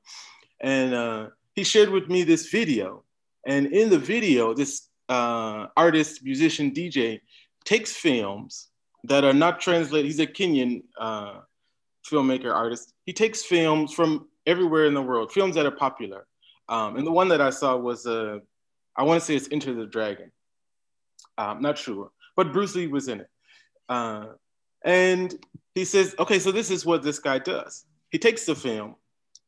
And uh, he shared with me this video. And in the video, this uh, artist, musician, DJ takes films that are not translated. He's a Kenyan uh, filmmaker, artist. He takes films from everywhere in the world, films that are popular. Um, and the one that I saw was, uh, I want to say it's Enter the Dragon. I'm not sure, but Bruce Lee was in it. Uh, and he says, okay, so this is what this guy does. He takes the film,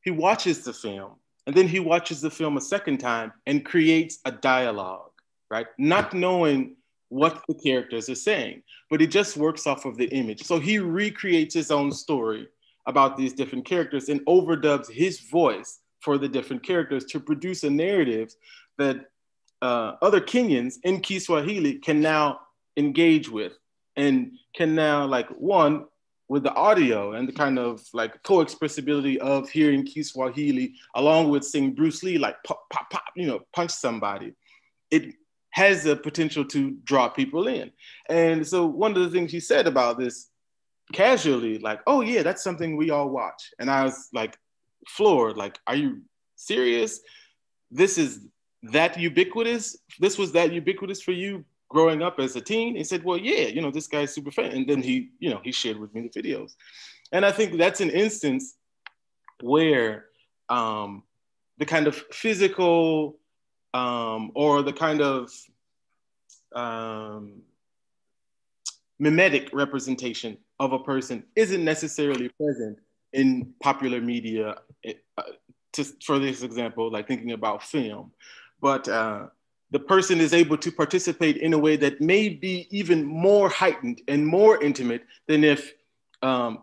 he watches the film, and then he watches the film a second time and creates a dialogue, right? Not knowing what the characters are saying, but he just works off of the image. So he recreates his own story about these different characters and overdubs his voice for the different characters to produce a narrative that uh, other Kenyans in Kiswahili can now engage with and can now like one with the audio and the kind of like co-expressibility of hearing Kiswahili along with seeing Bruce Lee like pop, pop, pop, you know, punch somebody. It has the potential to draw people in. And so one of the things he said about this casually, like, oh yeah, that's something we all watch. And I was like floored, like, are you serious? This is that ubiquitous? This was that ubiquitous for you growing up as a teen? He said, well, yeah, you know, this guy's super fan. And then he, you know, he shared with me the videos. And I think that's an instance where um, the kind of physical um, or the kind of um, mimetic representation of a person isn't necessarily present in popular media. Uh, to, for this example, like thinking about film, but uh, the person is able to participate in a way that may be even more heightened and more intimate than if um,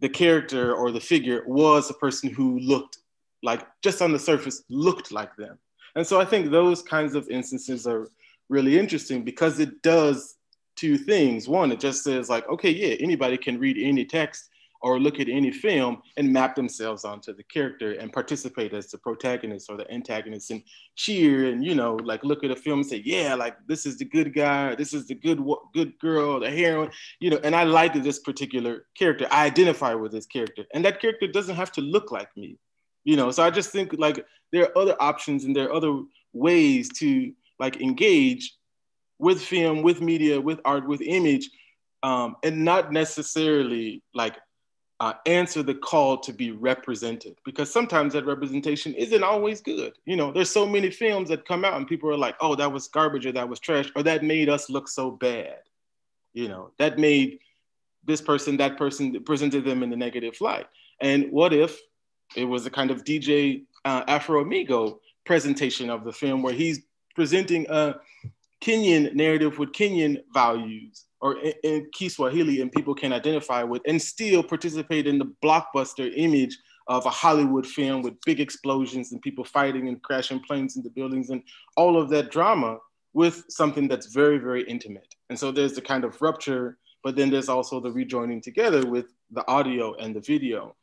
the character or the figure was a person who looked like, just on the surface, looked like them. And so I think those kinds of instances are really interesting because it does two things. One, it just says like, okay, yeah, anybody can read any text or look at any film and map themselves onto the character and participate as the protagonist or the antagonist and cheer and you know like look at a film and say yeah like this is the good guy this is the good good girl the heroine you know and i like this particular character i identify with this character and that character doesn't have to look like me you know? So i just think like there are other options and there are other ways to like engage with film with media with art with image um, and not necessarily like uh, answer the call to be represented because sometimes that representation isn't always good. You know, there's so many films that come out and people are like, oh, that was garbage or that was trash or that made us look so bad. You know, that made this person, that person presented them in the negative light. And what if it was a kind of DJ uh, Afro Amigo presentation of the film where he's presenting a Kenyan narrative with Kenyan values or in, Kiswahili and people can identify with and still participate in the blockbuster image of a Hollywood film with big explosions and people fighting and crashing planes into buildings and all of that drama with something that's very, very intimate. And so there's the kind of rupture, but then there's also the rejoining together with the audio and the video.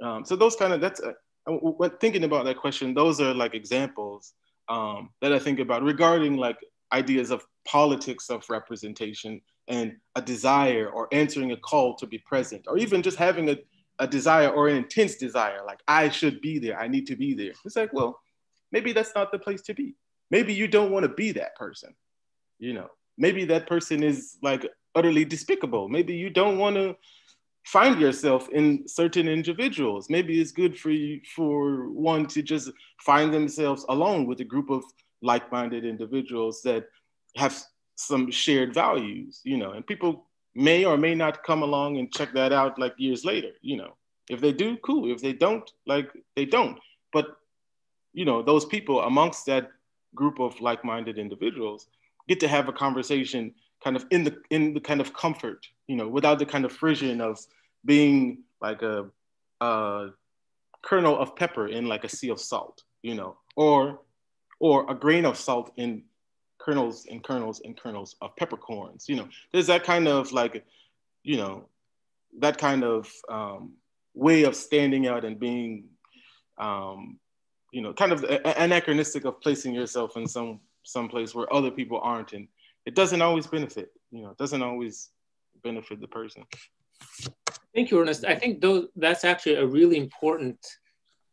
Um, so those kind of, that's, uh, when thinking about that question, those are like examples um, that I think about regarding like ideas of politics of representation and a desire or answering a call to be present, or even just having a, a desire or an intense desire, like I should be there, I need to be there. It's like, well, maybe that's not the place to be. Maybe you don't want to be that person. You know, maybe that person is like utterly despicable. Maybe you don't want to find yourself in certain individuals. Maybe it's good for you for one to just find themselves alone with a group of like-minded individuals that have some shared values, you know, and people may or may not come along and check that out like years later, you know. If they do, cool. If they don't, like they don't. But you know, those people amongst that group of like-minded individuals get to have a conversation kind of in the in the kind of comfort, you know, without the kind of friction of being like a, a kernel of pepper in like a sea of salt, you know, or or a grain of salt in kernels and kernels and kernels of peppercorns. You know, there's that kind of like, you know, that kind of um, way of standing out and being, um, you know, kind of anachronistic of placing yourself in some some place where other people aren't, and it doesn't always benefit. You know, it doesn't always benefit the person. Thank you, Ernest. I think those, that's actually a really important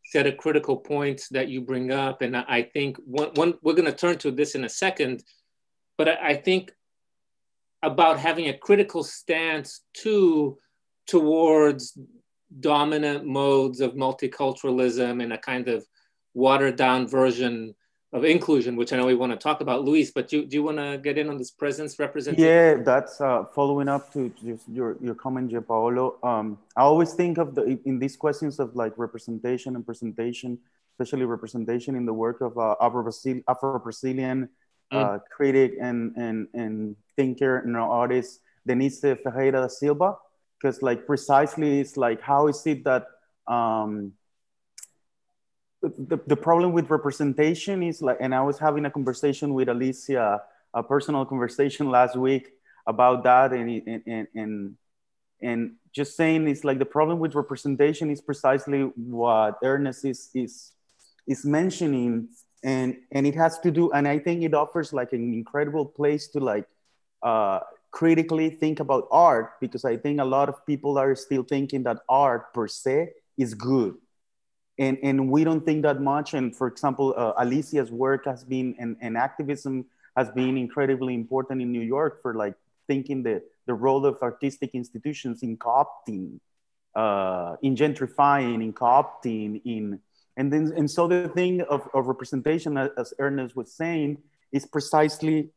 set of critical points that you bring up. And I think one, one we're going to turn to this in a second, but I, I think about having a critical stance too towards dominant modes of multiculturalism and a kind of watered down version of inclusion, which I know we want to talk about, Luis. But do, do you want to get in on this presence representation? Yeah, that's uh, following up to just your your comment, Gianpaolo. Um, I always think of the in these questions of like representation and presentation, especially representation in the work of uh, Afro-Brazilian uh, mm. critic and and and thinker and artist Denise Ferreira da Silva, because like precisely it's like how is it that um, the, the problem with representation is like, and I was having a conversation with Alicia, a personal conversation last week about that, and and and and just saying it's like the problem with representation is precisely what Ernest is is is mentioning, and and it has to do, and I think it offers like an incredible place to like uh, critically think about art because I think a lot of people are still thinking that art per se is good and, and we don't think that much. And for example, uh, Alicia's work has been, and, and activism has been incredibly important in New York for like thinking the, the role of artistic institutions in co-opting, uh, in gentrifying, in co-opting, in, and then, and so the thing of, of representation, as Ernest was saying, is precisely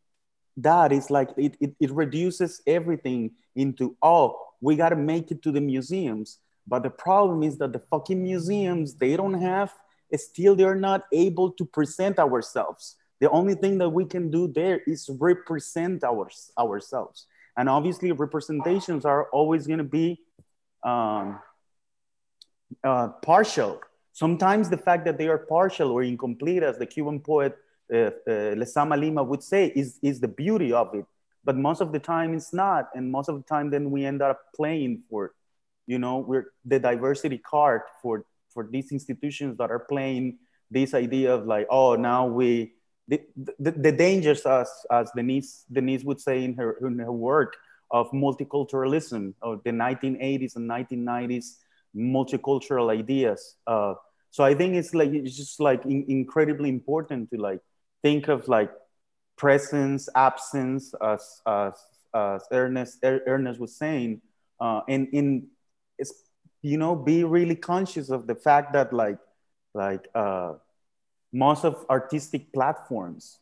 that. It's like it, it, it reduces everything into, oh, we got to make it to the museums but the problem is that the fucking museums, they don't have, still they're not able to present ourselves. The only thing that we can do there is represent our, ourselves. And obviously representations are always gonna be um, uh, partial. Sometimes the fact that they are partial or incomplete, as the Cuban poet uh, uh, Lima would say, is, is the beauty of it. But most of the time it's not. And most of the time then we end up playing for you know we're the diversity card for for these institutions that are playing this idea of like oh now we the, the, the dangers as as denise denise would say in her in her work of multiculturalism of the 1980s and 1990s multicultural ideas uh, so i think it's like it's just like in, incredibly important to like think of like presence absence as as, as ernest ernest was saying uh, and in it's you know be really conscious of the fact that like like uh, most of artistic platforms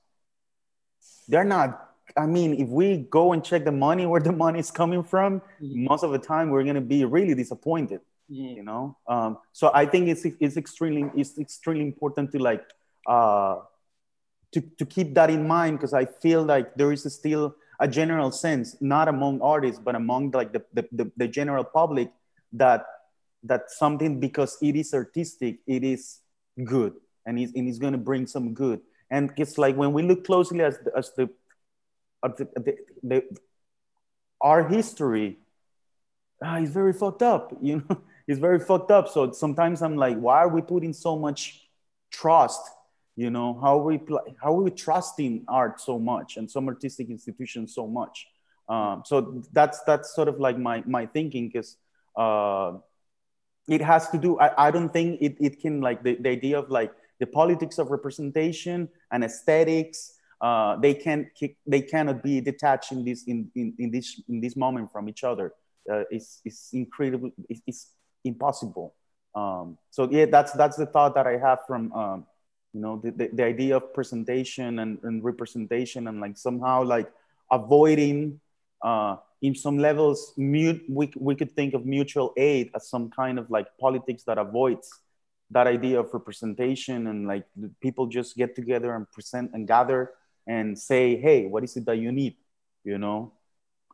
they're not I mean, if we go and check the money where the money is coming from, mm-hmm. most of the time we're going to be really disappointed. Mm-hmm. You know, um, so I think it's it's extremely it's extremely important to like uh, to to keep that in mind because I feel like there is still a general sense, not among artists, but among like the, the, the, the general public, that that something because it is artistic, it is good and it's, and it's going to bring some good. And it's like when we look closely as the, as the, at the, the, the our history ah, is very fucked up, you know, it's very fucked up. So sometimes I'm like, why are we putting so much trust? You know, how are we how are we trusting art so much and some artistic institutions so much? Um, so that's that's sort of like my my thinking because uh, it has to do I, I don't think it, it can like the, the idea of like the politics of representation and aesthetics uh, they can they cannot be detached in this in, in, in this in this moment from each other. Uh, it's, it's incredible it's, it's impossible. Um, so yeah that's that's the thought that i have from um, you know the, the, the, idea of presentation and, and representation and like somehow like avoiding uh, in some levels, mute, we, we could think of mutual aid as some kind of like politics that avoids that idea of representation and like people just get together and present and gather and say, hey, what is it that you need? You know,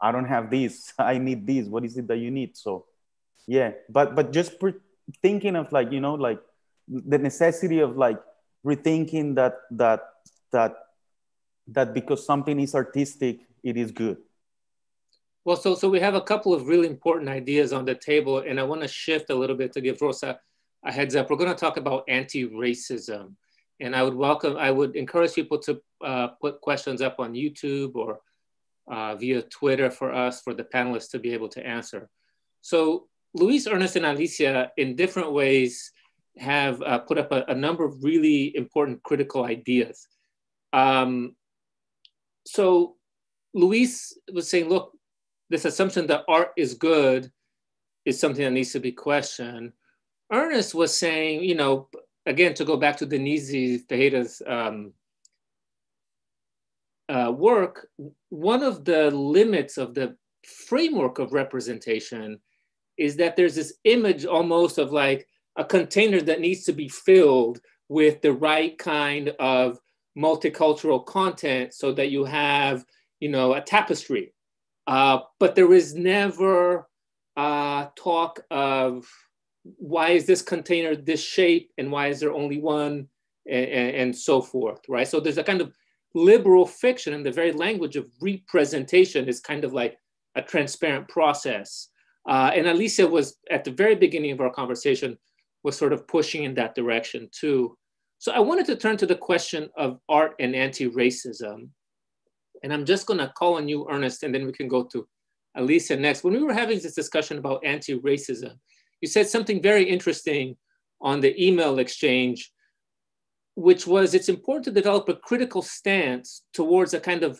I don't have this, I need this. What is it that you need? So, yeah, but but just thinking of like you know like the necessity of like rethinking that that that that because something is artistic, it is good well, so so we have a couple of really important ideas on the table, and I want to shift a little bit to give Rosa a heads up. We're going to talk about anti-racism, and I would welcome, I would encourage people to uh, put questions up on YouTube or uh, via Twitter for us, for the panelists to be able to answer. So Luis, Ernest, and Alicia, in different ways, have uh, put up a, a, number of really important critical ideas. Um, so Luis was saying, look, this assumption that art is good is something that needs to be questioned. Ernest was saying, you know, again, to go back to Denise Tejeda's um, uh, work, one of the limits of the framework of representation is that there's this image almost of like a container that needs to be filled with the right kind of multicultural content so that you have, you know, a tapestry uh, but there was never uh, talk of why is this container this shape and why is there only one and, and, and, so forth, right? So there's a kind of liberal fiction and the very language of representation is kind of like a transparent process. Uh, and Alicia was at the very beginning of our conversation was sort of pushing in that direction too. So I wanted to turn to the question of art and anti-racism. And I'm just gonna call on you, Ernest, and then we can go to Alicia next. When we were having this discussion about anti-racism, you said something very interesting on the email exchange, which was it's important to develop a critical stance towards a kind of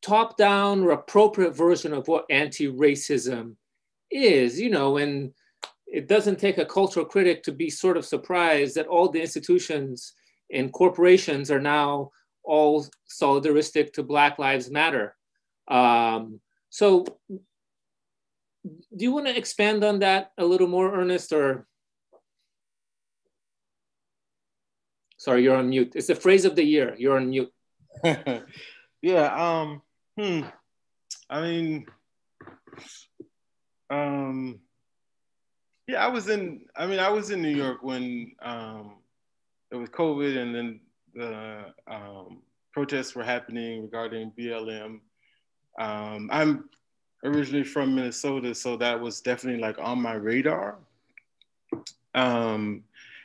top-down or appropriate version of what anti-racism is, you know, and it doesn't take a cultural critic to be sort of surprised that all the institutions and corporations are now all solidaristic to Black Lives Matter. Um, so do you want to expand on that a little more, Ernest, or? Sorry, you're on mute. It's the phrase of the year. You're on mute. yeah. Um, hmm. I mean, um, yeah, I was in. I mean, I was in New York when um, it was COVID, and then the um, protests were happening regarding BLM. Um, I'm originally from Minnesota, so that was definitely like on my radar. Um,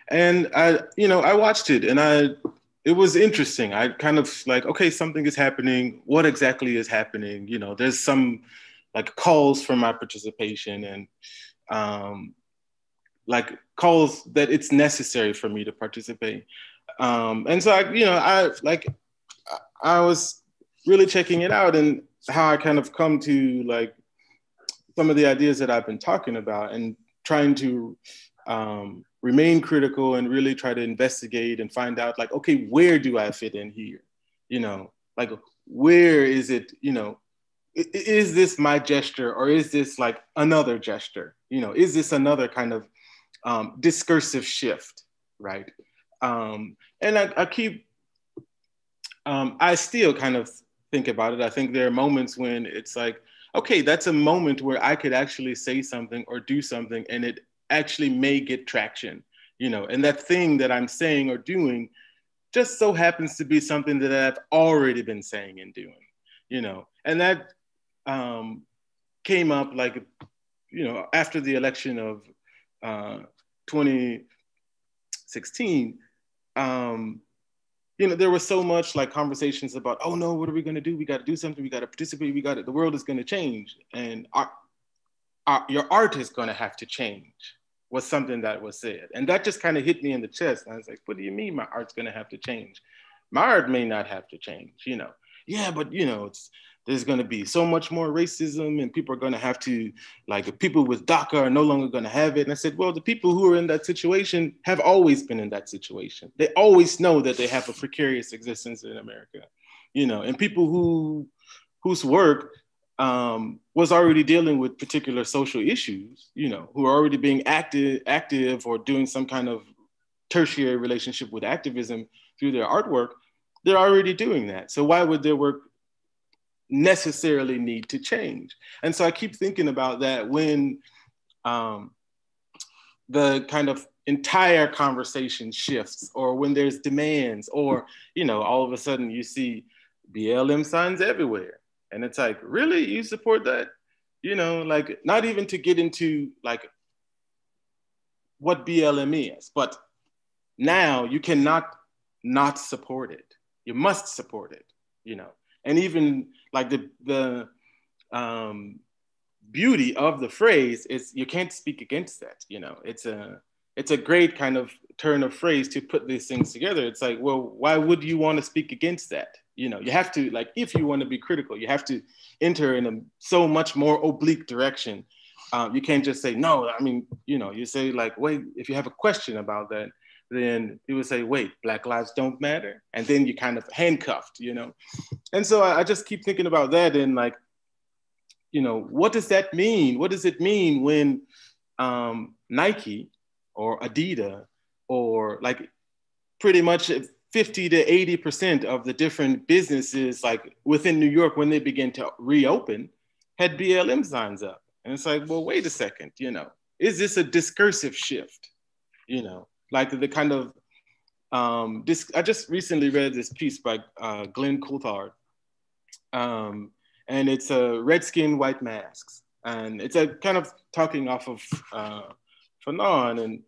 and I, you know, I watched it and I, it was interesting. I kind of like, okay, something is happening. What exactly is happening? You know, there's some like calls for my participation and um, like calls that it's necessary for me to participate. Um, and so I, you know, I like, I was really checking it out and how I kind of come to like some of the ideas that I've been talking about and trying to um, remain critical and really try to investigate and find out like okay where do i fit in here? You know like where is it you know is this my gesture or is this like another gesture? You know is this another kind of um, discursive shift right um, and I, I keep um, i still kind of think about it. I think there are moments when it's like okay that's a moment where i could actually say something or do something and it actually may get traction, you know, and that thing that I'm saying or doing just so happens to be something that I've already been saying and doing, you know, and that um, came up like, you know, after the election of uh, 2016, um, you know, there was so much like conversations about, oh no, what are we going to do? We got to do something. We got to participate. We got it. The world is going to change, and our, our, your art is going to have to change was something that was said. And that just kind of hit me in the chest. And I was like, what do you mean my art's gonna have to change? My art may not have to change, you know. Yeah, but you know, it's there's gonna be so much more racism and people are gonna have to, like people with DACA are no longer gonna have it. And I said, well, the people who are in that situation have always been in that situation. They always know that they have a precarious existence in America, you know, and people who whose work um, was already dealing with particular social issues, you know, who are already being active, active or doing some kind of tertiary relationship with activism through their artwork, they're already doing that. So why would their work necessarily need to change? And so I keep thinking about that when um, the kind of entire conversation shifts or when there's demands or, you know, all of a sudden you see BLM signs everywhere and it's like, really? You support that? You know, like not even to get into like what BLM is, but now you cannot not support it. You must support it, you know. And even like the the um, beauty of the phrase is you can't speak against that. You know, it's a it's a great kind of turn of phrase to put these things together. It's like, well, why would you want to speak against that? you know you have to like if you want to be critical you have to enter in a so much more oblique direction um, you can't just say no i mean you know you say like wait if you have a question about that then you would say wait black lives don't matter and then you kind of handcuffed you know and so I, I just keep thinking about that and like you know what does that mean what does it mean when um, nike or adidas or like pretty much 50 to 80% of the different businesses, like within New York, when they begin to reopen, had BLM signs up. And it's like, well, wait a second, you know, is this a discursive shift? You know, like the kind of, um, this, I just recently read this piece by uh, Glenn Coulthard, um, and it's a Redskin White Masks. And it's a kind of talking off of uh, Fanon, and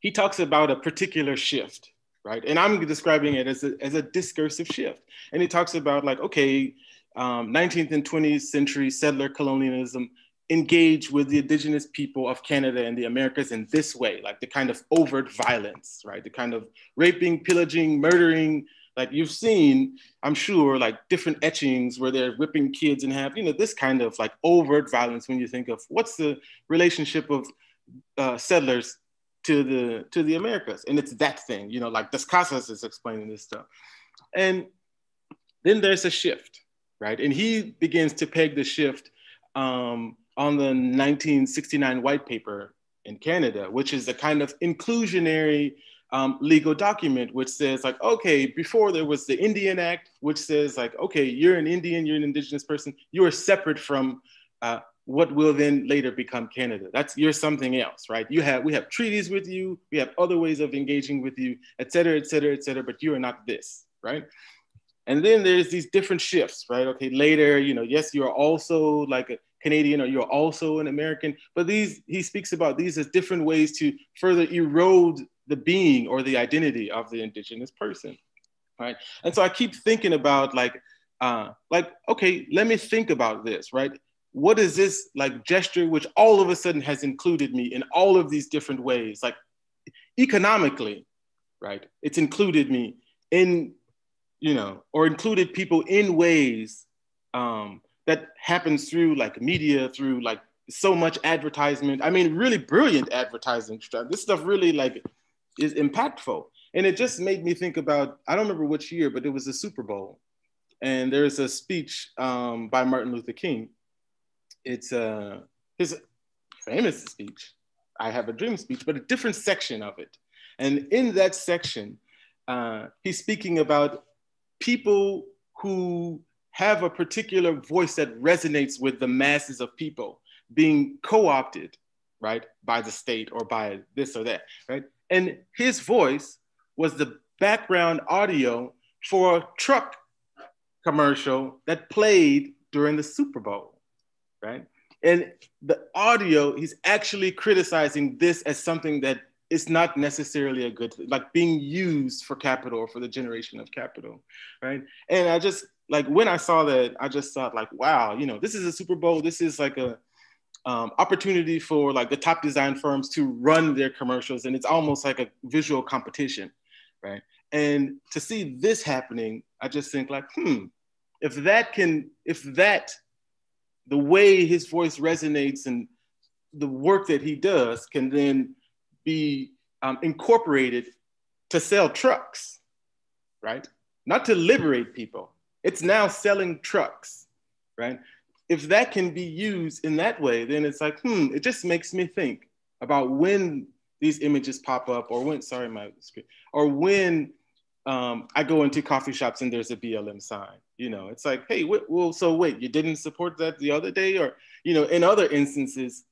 he talks about a particular shift right? And I'm describing it as a, as a discursive shift. And he talks about like, okay, um, 19th and 20th century settler colonialism engage with the indigenous people of Canada and the Americas in this way, like the kind of overt violence, right? The kind of raping, pillaging, murdering, like you've seen, I'm sure, like different etchings where they're whipping kids and have, you know, this kind of like overt violence when you think of what's the relationship of uh, settlers to the to the Americas. And it's that thing, you know, like Las Casas is explaining this stuff. And then there's a shift, right? And he begins to peg the shift um, on the 1969 white paper in Canada, which is a kind of inclusionary um, legal document, which says like, okay, before there was the Indian Act, which says like, okay, you're an Indian, you're an indigenous person, you are separate from uh, what will then later become Canada. That's you're something else, right? You have we have treaties with you, we have other ways of engaging with you, et cetera, et cetera, et cetera, but you are not this, right? And then there's these different shifts, right? Okay, later, you know, yes, you are also like a Canadian or you're also an American. But these, he speaks about these as different ways to further erode the being or the identity of the indigenous person, right? And so I keep thinking about like, uh, like, okay, let me think about this, right? What is this like gesture which all of a sudden has included me in all of these different ways, like economically, right? It's included me in, you know, or included people in ways um, that happens through like media, through like so much advertisement. I mean, really brilliant advertising. This stuff really like is impactful. And it just made me think about, I don't remember which year, but it was the Super Bowl. And there's a speech um, by Martin Luther King. It's uh, his famous speech, I Have a Dream speech, but a different section of it. And in that section, uh, he's speaking about people who have a particular voice that resonates with the masses of people being co-opted, right, by the state or by this or that, right? And his voice was the background audio for a truck commercial that played during the Super Bowl, right? And the audio, he's actually criticizing this as something that is not necessarily a good thing, like being used for capital or for the generation of capital, right? And I just like when I saw that, I just thought like, wow, you know, this is a Super Bowl. This is like a um, opportunity for like the top design firms to run their commercials, and it's almost like a visual competition, right? And to see this happening, I just think like, hmm, if that can, if that, the way his voice resonates and the work that he does can then be um, incorporated to sell trucks, right? Not to liberate people, it's now selling trucks, right? If that can be used in that way, then it's like, hmm, it just makes me think about when these images pop up or when, sorry, my screen, or when um, I go into coffee shops and there's a BLM sign, you know, it's like, hey, well, so wait, you didn't support that the other day? Or, you know, in other instances,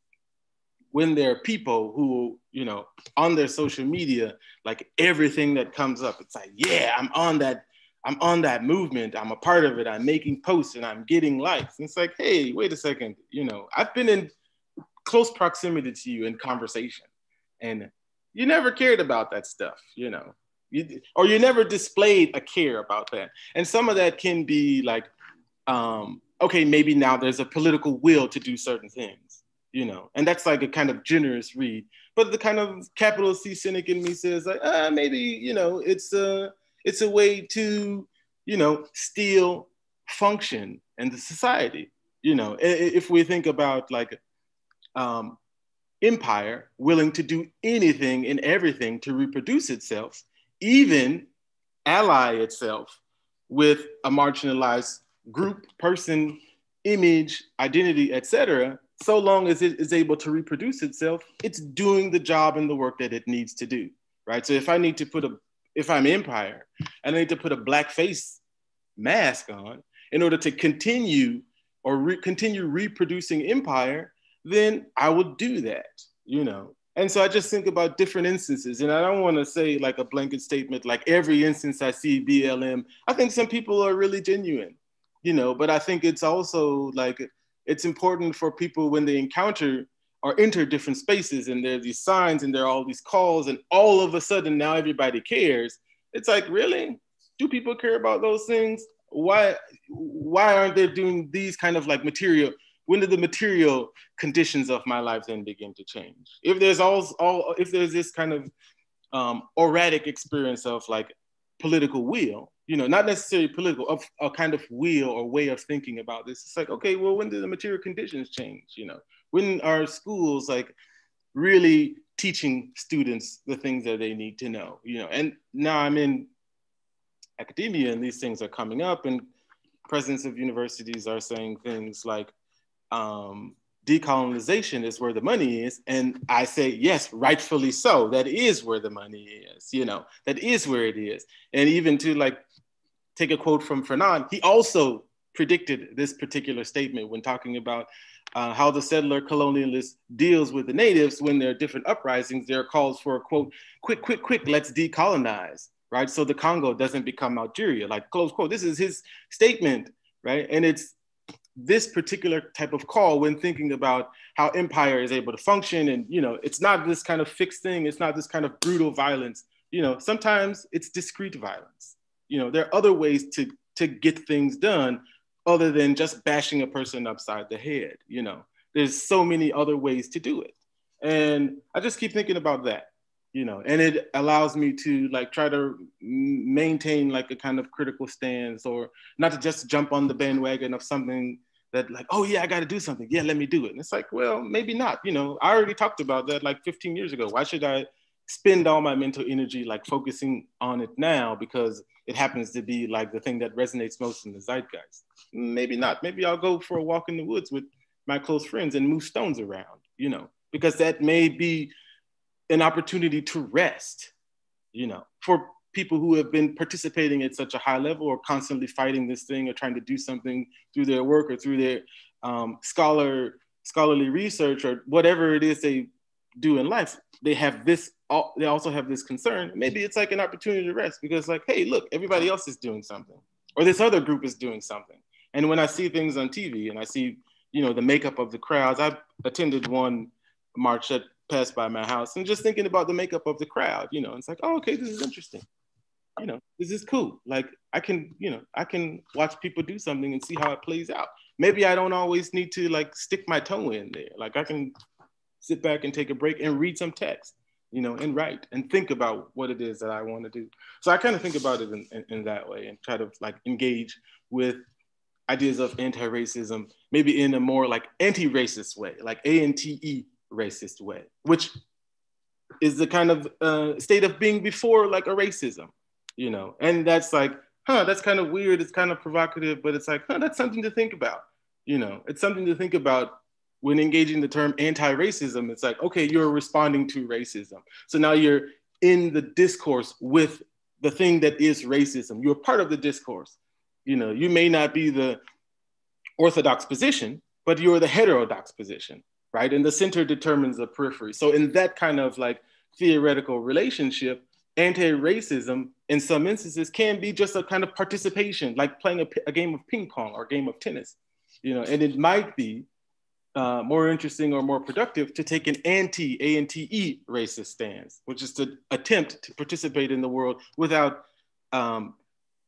when there are people who, you know, on their social media, like everything that comes up, it's like, yeah, I'm on that I'm on that movement. I'm a part of it. I'm making posts and I'm getting likes. And it's like, hey, wait a second. You know, I've been in close proximity to you in conversation, and you never cared about that stuff. You know, you, or you never displayed a care about that. And some of that can be like, um, okay, maybe now there's a political will to do certain things. You know, and that's like a kind of generous read. But the kind of capital C cynic in me says like, ah, maybe you know, it's uh it's a way to, you know, still function in the society. You know, if we think about like um, empire willing to do anything and everything to reproduce itself, even ally itself with a marginalized group, person, image, identity, etc. So long as it is able to reproduce itself, it's doing the job and the work that it needs to do, right? So if I need to put a if I'm Empire, and I need to put a black face mask on in order to continue or re- continue reproducing Empire, then I would do that, you know. And so I just think about different instances, and I don't want to say like a blanket statement, like every instance I see BLM. I think some people are really genuine, you know, but I think it's also like it's important for people when they encounter or enter different spaces and there are these signs and there are all these calls and all of a sudden now everybody cares. It's like really? Do people care about those things? Why why aren't they doing these kind of like material? When do the material conditions of my life then begin to change? If there's all, all if there's this kind of um, erratic experience of like political will you know not necessarily political of a kind of will or way of thinking about this it's like okay well when do the material conditions change you know when are schools like really teaching students the things that they need to know you know? And now i'm in academia and these things are coming up and presidents of universities are saying things like um, decolonization is where the money is. And i say yes rightfully so. That is where the money is you know that is where it is. And even to like take a quote from Fanon he also predicted this particular statement when talking about uh, how the settler colonialist deals with the natives when there are different uprisings. There are calls for, a quote, quick, quick, quick, let's decolonize, right? So the Congo doesn't become Algeria, like close quote. This is his statement, right? And it's this particular type of call when thinking about how empire is able to function and you know it's not this kind of fixed thing it's not this kind of brutal violence you know sometimes it's discrete violence you know there are other ways to to get things done other than just bashing a person upside the head you know? There's so many other ways to do it. And i just keep thinking about that you know? And it allows me to like try to maintain like a kind of critical stance or not to just jump on the bandwagon of something that like oh yeah i got to do something. Yeah let me do it. And it's like well maybe not you know? I already talked about that like 15 years ago. Why should i spend all my mental energy like focusing on it now because it happens to be like the thing that resonates most in the zeitgeist. Maybe not. Maybe i'll go for a walk in the woods with my close friends and move stones around you know because that may be an opportunity to rest, you know, for people who have been participating at such a high level or constantly fighting this thing or trying to do something through their work or through their um, scholar scholarly research or whatever it is they do in life they have this they also have this concern maybe it's like an opportunity to rest because like hey look everybody else is doing something or this other group is doing something and when i see things on tv and i see you know the makeup of the crowds i attended one march that passed by my house and just thinking about the makeup of the crowd, you know, it's like, oh, okay, this is interesting. You know, this is cool. Like I can, you know, I can watch people do something and see how it plays out. Maybe I don't always need to like stick my toe in there. Like I can sit back and take a break and read some text, you know, and write and think about what it is that I want to do. So I kind of think about it in, in, in that way and try to like engage with ideas of anti-racism, maybe in a more like anti-racist way, like A-N-T-E racist way, which is the kind of uh, state of being before like a racism, you know? And that's like, huh, that's kind of weird. It's kind of provocative, but it's like, huh, that's something to think about. You know, it's something to think about when engaging the term anti-racism. It's like, okay, you're responding to racism. So now you're in the discourse with the thing that is racism. You're part of the discourse. You know, you may not be the orthodox position, but you're the heterodox position right? And the center determines the periphery. So in that kind of like theoretical relationship, anti-racism in some instances can be just a kind of participation, like playing a, a game of ping pong or game of tennis, you know, and it might be uh, more interesting or more productive to take an anti A-N-T-E racist stance, which is to attempt to participate in the world without um,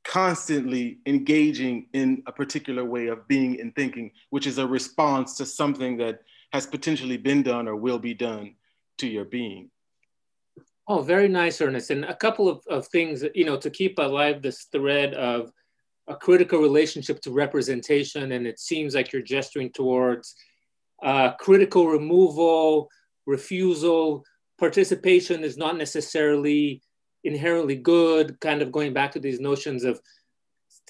constantly engaging in a particular way of being and thinking, which is a response to something that has potentially been done or will be done to your being. Oh, very nice, Ernest. And a couple of, of things, you know, to keep alive this thread of a critical relationship to representation. And it seems like you're gesturing towards uh, critical removal, refusal, participation is not necessarily inherently good, kind of going back to these notions of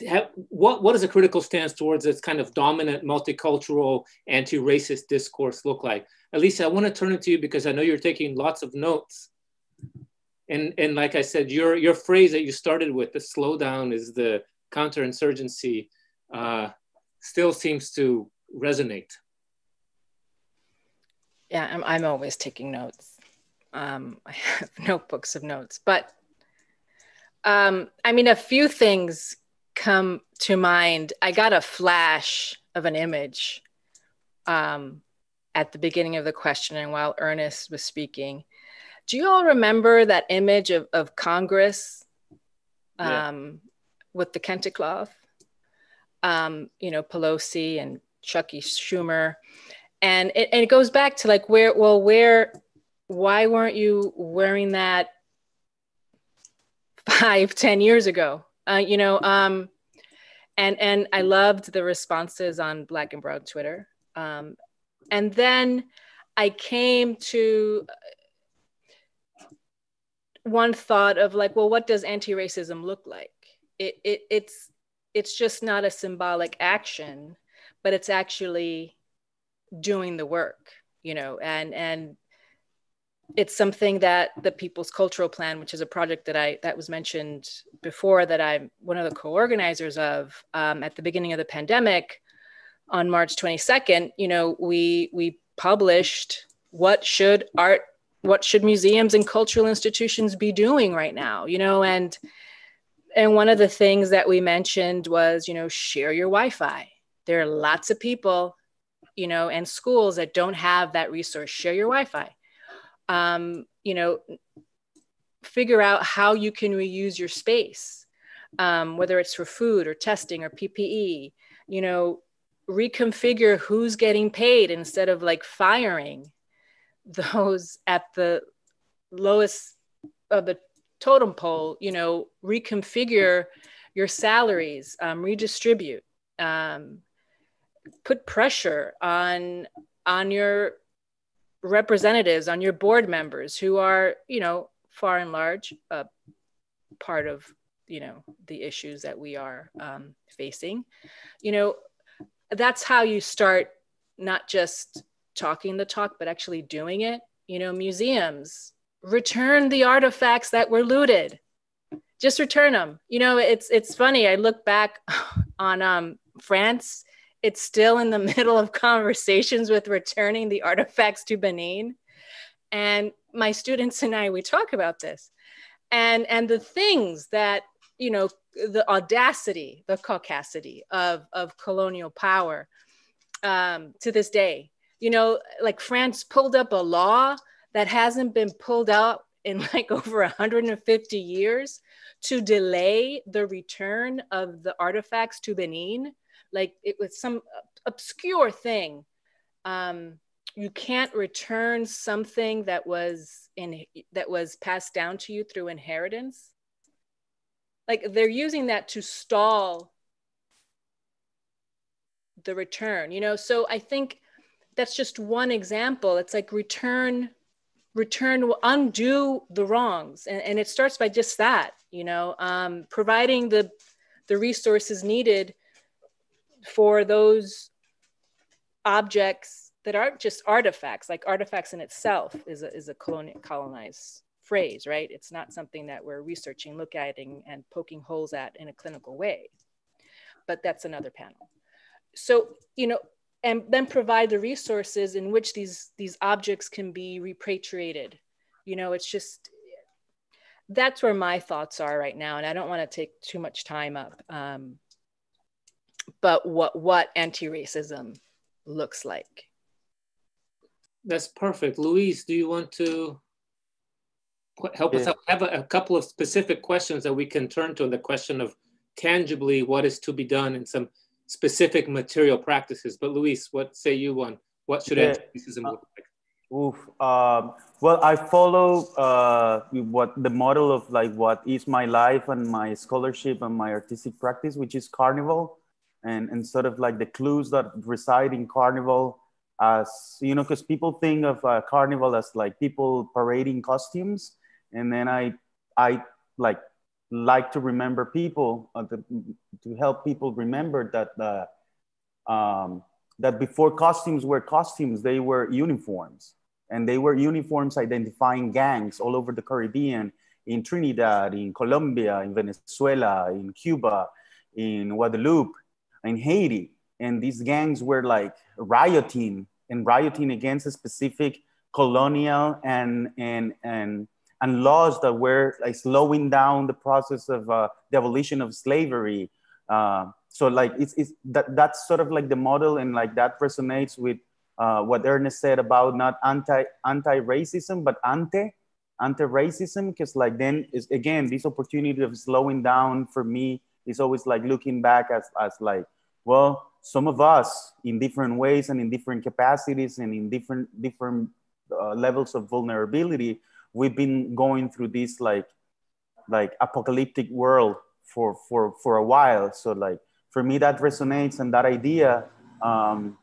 have, what, what does a critical stance towards this kind of dominant multicultural anti-racist discourse look like? Alicia, I want to turn it to you because I know you're taking lots of notes. And, and like I said, your, your phrase that you started with, the slowdown is the counterinsurgency, uh, still seems to resonate. Yeah, I'm, I'm always taking notes. Um, I have notebooks of notes, but um, I mean, a few things come to mind. I got a flash of an image um, at the beginning of the question and while Ernest was speaking. Do you all remember that image of, of Congress um, yeah. with the Kente cloth? Um, you know, Pelosi and Chucky Schumer. And it, and it goes back to like, where, well, where, why weren't you wearing that five, ten years ago? Uh, you know, um, and and I loved the responses on Black and Brown Twitter. Um, and then I came to one thought of like, well, what does anti-racism look like? It, it it's it's just not a symbolic action, but it's actually doing the work, you know, and and it's something that the People's Cultural Plan, which is a project that I that was mentioned before, that I'm one of the co-organizers of um, at the beginning of the pandemic, on March 22nd. You know, we we published what should art, what should museums and cultural institutions be doing right now. You know, and and one of the things that we mentioned was, you know, share your Wi-Fi. there are lots of people you know and schools that don't have that resource share your wi-fi. Um, you know figure out how you can reuse your space um, whether it's for food or testing or ppe you know reconfigure who's getting paid instead of like firing those at the lowest of the totem pole you know reconfigure your salaries um, redistribute um, put pressure on on your representatives on your board members who are you know far and large a part of you know the issues that we are um, facing. You know that's how you start not just talking the talk but actually doing it. You know museums return the artifacts that were looted. Just return them you know it's it's funny. I look back on um, france it's still in the middle of conversations with returning the artifacts to Benin. And my students and I, we talk about this. And, and the things that, you know, the audacity, the caucasity of, of colonial power um, to this day. You know, like France pulled up a law that hasn't been pulled out in like over 150 years to delay the return of the artifacts to Benin like it was some obscure thing. Um, you can't return something that was in that was passed down to you through inheritance. Like they're using that to stall the return, you know. So I think that's just one example. It's like return return undo the wrongs and, and it starts by just that you know um, providing the the resources needed for those objects that aren't just artifacts, like artifacts in itself is a, is a colonized phrase, right? It's not something that we're researching, look at, and, and poking holes at in a clinical way. But that's another panel. So, you know, and then provide the resources in which these, these objects can be repatriated. You know, it's just, that's where my thoughts are right now. And I don't want to take too much time up. Um, but what what anti-racism looks like. That's perfect. Luis, do you want to help yeah. us out? I have a, a, couple of specific questions that we can turn to the question of tangibly what is to be done in some specific material practices. But Luis, what say you on what should yeah. anti-racism look like? Oof. Um, well, I follow uh, what the model of like what is my life and my scholarship and my artistic practice, which is carnival and, and sort of like the clues that reside in carnival as you know because people think of uh, carnival as like people parading costumes. And then i i like like to remember people uh, to, to help people remember that uh, um, that before costumes were costumes they were uniforms. And they were uniforms identifying gangs all over the caribbean in trinidad in colombia in venezuela in cuba in guadeloupe in Haiti. And these gangs were like rioting and rioting against a specific colonial and, and, and, and laws that were like slowing down the process of uh, the abolition of slavery. Uh, so like it's, it's that, that's sort of like the model and like that resonates with uh, what Ernest said about not anti anti-racism, but anti anti-racism, because like then is again this opportunity of slowing down for me is always like looking back as, as like, well, some of us in different ways and in different capacities and in different different uh, levels of vulnerability, we've been going through this like like apocalyptic world for for for a while. So like for me that resonates and that idea. Um,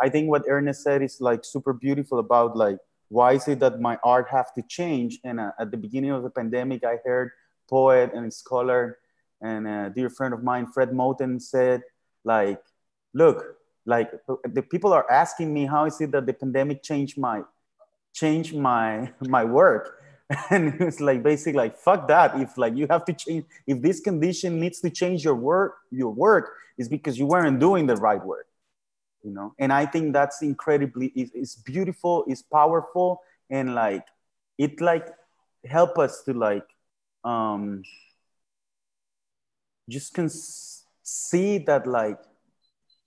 I think what Ernest said is like super beautiful about like why is it that my art have to change? And uh, at the beginning of the pandemic, I heard poet and scholar and a dear friend of mine, Fred Moten, said, like, look, like the people are asking me how is it that the pandemic changed my changed my my work? And it's like basically like fuck that. If like you have to change if this condition needs to change your work your work is because you weren't doing the right work you know? And i think that's incredibly it's, it's beautiful it's powerful and like it like help us to like um just can see that like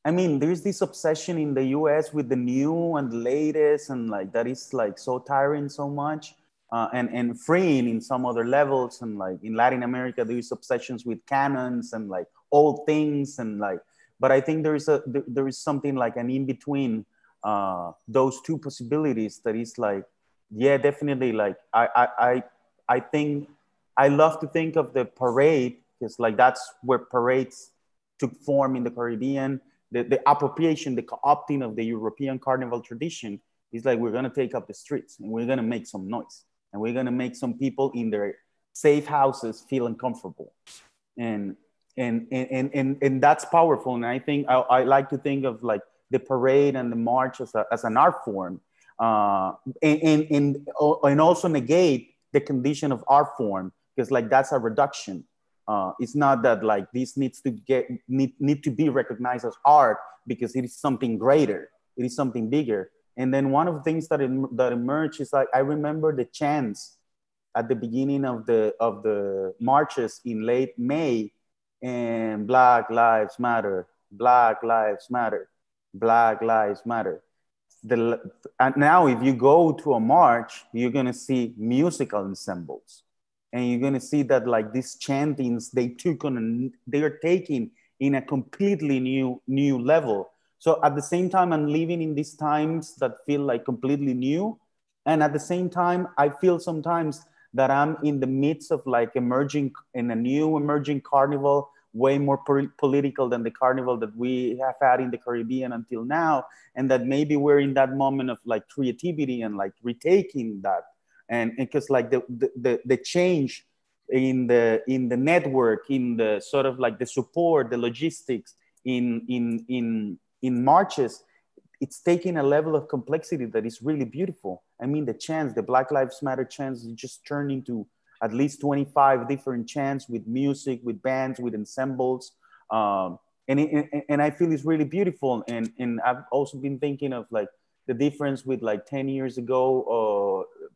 I mean, there's this obsession in the US with the new and latest, and like that is like so tiring so much. Uh, and, and freeing in some other levels. And like in Latin America, there's obsessions with canons and like old things. And like, but I think there is a, there is something like an in between uh, those two possibilities that is like, yeah, definitely. Like, I, I, I, I think I love to think of the parade because like that's where parades took form in the Caribbean. The, the appropriation, the co-opting of the European carnival tradition is like we're gonna take up the streets and we're gonna make some noise and we're gonna make some people in their safe houses feel uncomfortable. And and and and, and that's powerful. And I think I, I like to think of like the parade and the march as, a, as an art form. Uh, and, and, and, and also negate the condition of art form because like that's a reduction uh, it's not that like this needs to get need, need to be recognized as art because it is something greater it is something bigger. And then one of the things that em- that emerged is like i remember the chants at the beginning of the of the marches in late may and black lives matter black lives matter black lives matter. The, and now if you go to a march you're going to see musical ensembles and you're gonna see that like these chantings they took on a, they are taking in a completely new new level. So at the same time i'm living in these times that feel like completely new. And at the same time i feel sometimes that i'm in the midst of like emerging in a new emerging carnival way more po- political than the carnival that we have had in the caribbean until now. And that maybe we're in that moment of like creativity and like retaking that and because like the, the the change in the in the network in the sort of like the support the logistics in in in in marches it's taking a level of complexity that is really beautiful. I mean the chants the black lives matter chants just turned into at least 25 different chants with music with bands with ensembles um, and, it, and i feel it's really beautiful. And and i've also been thinking of like the difference with like 10 years ago uh,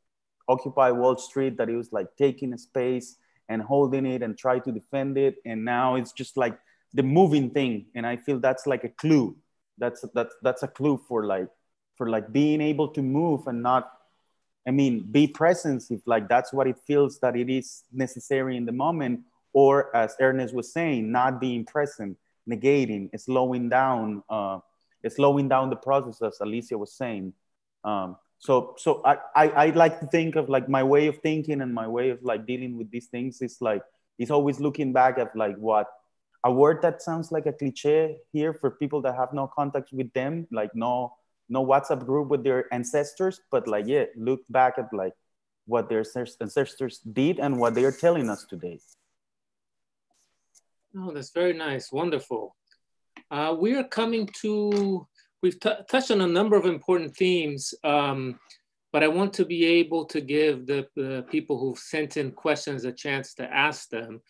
Occupy Wall Street that it was like taking a space and holding it and try to defend it. And now it's just like the moving thing. And I feel that's like a clue. That's that's that's a clue for like for like being able to move and not I mean be present if like that's what it feels that it is necessary in the moment. Or as Ernest was saying, not being present, negating, slowing down, uh, slowing down the process, as Alicia was saying. Um, so so I, I i like to think of like my way of thinking and my way of like dealing with these things is like is always looking back at like what a word that sounds like a cliche here for people that have no contact with them like no no whatsapp group with their ancestors but like yeah look back at like what their ancestors did and what they are telling us today. Oh that's very nice. Wonderful. Uh, we are coming to we've touched on a number of important themes, um, but I want to be able to give the, the, people who've sent in questions a chance to ask them.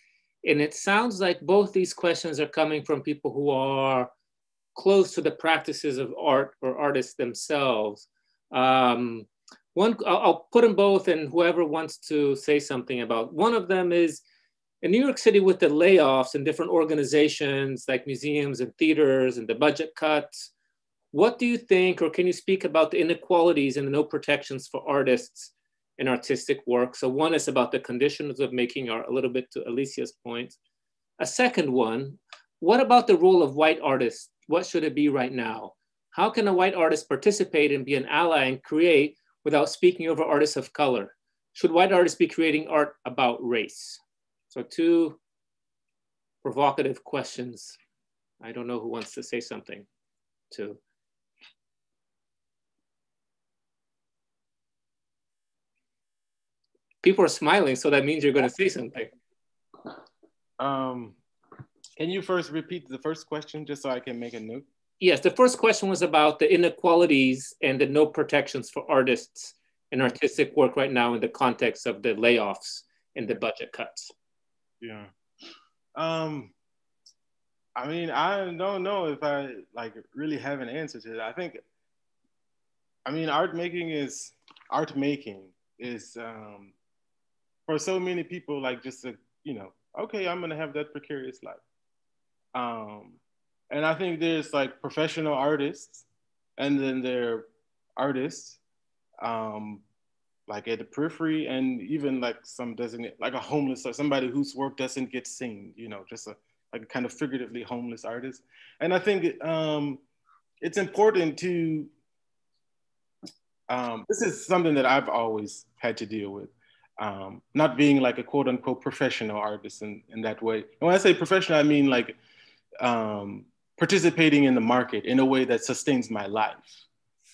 And it sounds like both these questions are coming from people who are close to the practices of art or artists themselves. Um, one, I'll, I'll put them both and whoever wants to say something about. One of them is in New York City with the layoffs in different organizations like museums and theaters and the budget cuts, what do you think, or can you speak about the inequalities and the no protections for artists in artistic work? So one is about the conditions of making art, a little bit to Alicia's point. A second one, what about the role of white artists? What should it be right now? How can a white artist participate and be an ally and create without speaking over artists of color? Should white artists be creating art about race? So two provocative questions. I don't know who wants to say something to. People are smiling, so that means you're going to say something. Um, can you first repeat the first question just so I can make a note? Yes, the first question was about the inequalities and the no protections for artists and artistic work right now in the context of the layoffs and the budget cuts. Yeah. Um, I mean, I don't know if I like really have an answer to that. I think, I mean, art making is art making is um, for so many people, like just to, you know, okay, I'm gonna have that precarious life. Um, and I think there's like professional artists, and then there are artists, um, like at the periphery, and even like some designated, like a homeless or somebody whose work doesn't get seen, you know, just a like a kind of figuratively homeless artist. And I think um, it's important to. Um, this is something that I've always had to deal with. Um, not being like a quote unquote professional artist in, in that way. And when I say professional, I mean like um, participating in the market in a way that sustains my life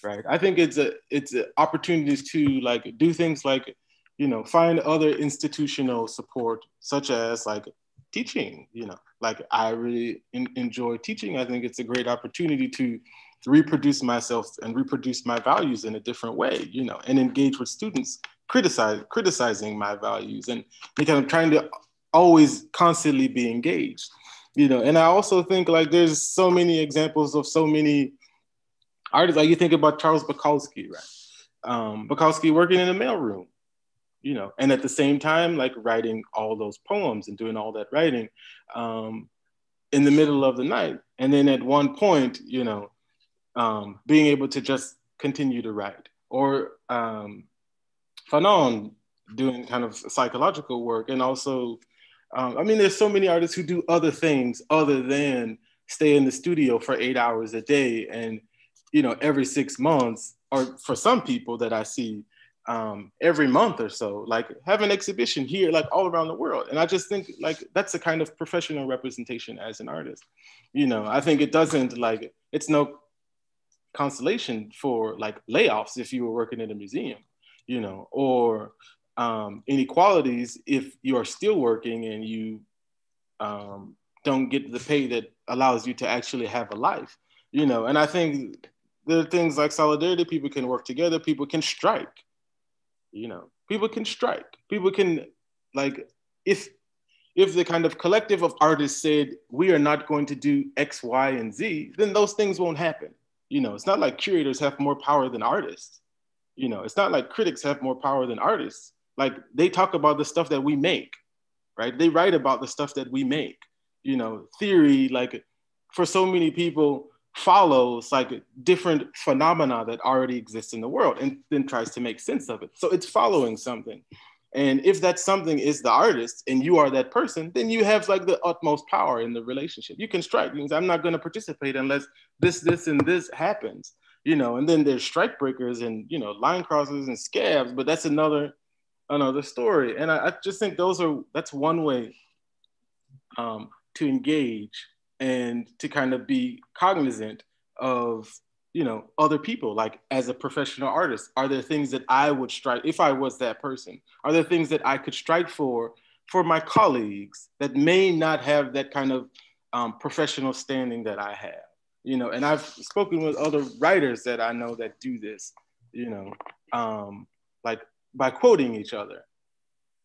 right i think it's a it's a opportunities to like do things like you know find other institutional support such as like teaching you know like i really in, enjoy teaching i think it's a great opportunity to reproduce myself and reproduce my values in a different way you know and engage with students criticize criticizing my values and kind of trying to always constantly be engaged you know. And i also think like there's so many examples of so many artists like you think about charles bukowski right? Um, bukowski working in a mailroom you know and at the same time like writing all those poems and doing all that writing um, in the middle of the night. And then at one point you know um, being able to just continue to write or um, fanon doing kind of psychological work and also um, I mean, there's so many artists who do other things other than stay in the studio for eight hours a day and, you know, every six months, or for some people that I see um, every month or so, like have an exhibition here, like all around the world. And I just think like that's a kind of professional representation as an artist. You know, I think it doesn't like, it's no consolation for like layoffs if you were working in a museum, you know, or um, inequalities if you are still working and you um, don't get the pay that allows you to actually have a life you know? And i think there are things like solidarity people can work together people can strike you know? People can strike. People can like if if the kind of collective of artists said we are not going to do x y and z then those things won't happen you know? It's not like curators have more power than artists you know it's not like critics have more power than artists. Like they talk about the stuff that we make right? They write about the stuff that we make. You know theory like for so many people follows like different phenomena that already exist in the world and then tries to make sense of it. So it's following something. And if that something is the artist and you are that person then you have like the utmost power in the relationship. You can strike. Means i'm not going to participate unless this this and this happens you know and then there's strike breakers and you know line crossers and scabs but that's another another story. And I, I just think those are that's one way um, to engage and to kind of be cognizant of you know other people like as a professional artist are there things that i would strike if i was that person are there things that i could strike for for my colleagues that may not have that kind of um, professional standing that i have you know and i've spoken with other writers that i know that do this you know um, like by quoting each other,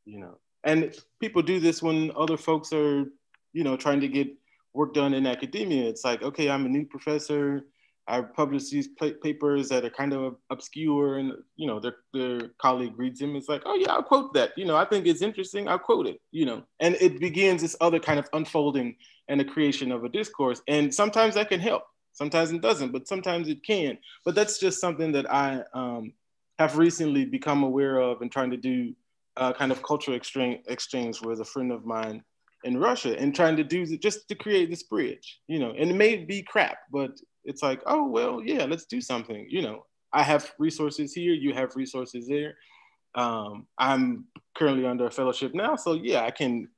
you know. And people do this when other folks are, you know, trying to get work done in academia. It's like, okay, I'm a new professor. I publish these papers that are kind of obscure, and you know, their their colleague reads them. It's like, oh yeah, I'll quote that. You know, I think it's interesting. I'll quote it. You know, and it begins this other kind of unfolding and the creation of a discourse. And sometimes that can help. Sometimes it doesn't, but sometimes it can. But that's just something that I um, have recently become aware of and trying to do a kind of cultural exchange, exchange with a friend of mine in Russia and trying to do just to create this bridge, you know, and it may be crap, but it's like, oh, well, yeah, let's do something. You know, I have resources here, you have resources there. Um, I'm currently under a fellowship now. So yeah, I can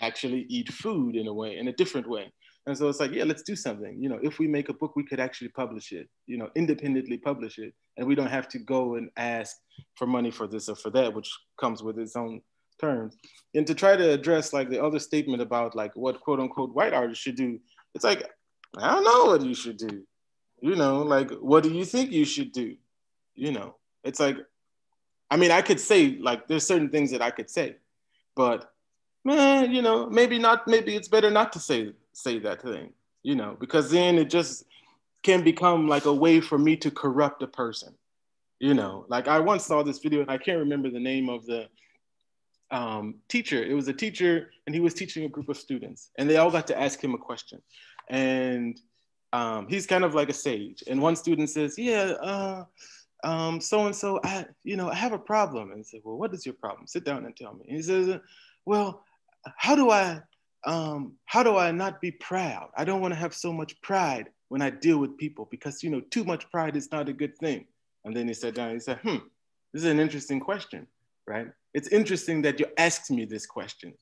actually eat food in a way, in a different way. And so it's like, yeah, let's do something. You know, if we make a book, we could actually publish it, you know, independently publish it. And we don't have to go and ask for money for this or for that, which comes with its own terms. And to try to address like the other statement about like what quote unquote white artists should do, it's like, I don't know what you should do. You know, like, what do you think you should do? You know, it's like, I mean, I could say like, there's certain things that I could say, but man, you know, maybe not, maybe it's better not to say say that thing, you know, because then it just can become like a way for me to corrupt a person. You know, like I once saw this video and I can't remember the name of the um, teacher. It was a teacher and he was teaching a group of students and they all got to ask him a question. And um, he's kind of like a sage. And one student says, yeah, so and so, I, you know, I have a problem. And I say, well, what is your problem? Sit down and tell me. And he says, well, how do I, um, how do I not be proud? I don't want to have so much pride when I deal with people because you know, too much pride is not a good thing. And then he sat down. And he said, hmm, this is an interesting question, right? It's interesting that you asked me this question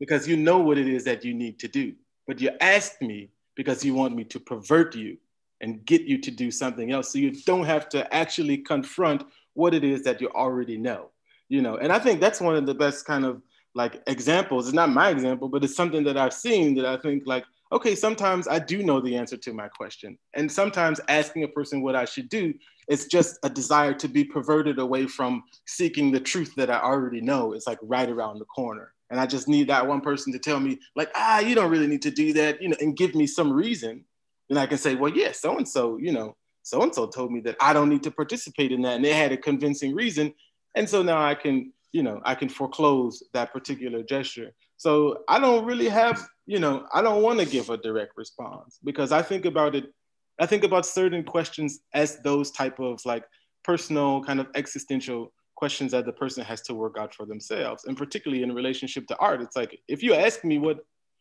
because you know what it is that you need to do, but you asked me because you want me to pervert you and get you to do something else so you don't have to actually confront what it is that you already know you know and i think that's one of the best kind of like examples. It's not my example but it's something that i've seen that i think like okay sometimes i do know the answer to my question. And sometimes asking a person what i should do is just a desire to be perverted away from seeking the truth that i already know. Is like right around the corner. And I just need that one person to tell me, like, ah, you don't really need to do that, you know, and give me some reason. Then I can say, well, yeah, so and so, you know, so and so told me that I don't need to participate in that, and they had a convincing reason, and so now I can, you know, I can foreclose that particular gesture. So I don't really have, you know, I don't want to give a direct response because I think about it. I think about certain questions as those type of like personal kind of existential questions that the person has to work out for themselves and particularly in relationship to art it's like if you ask me what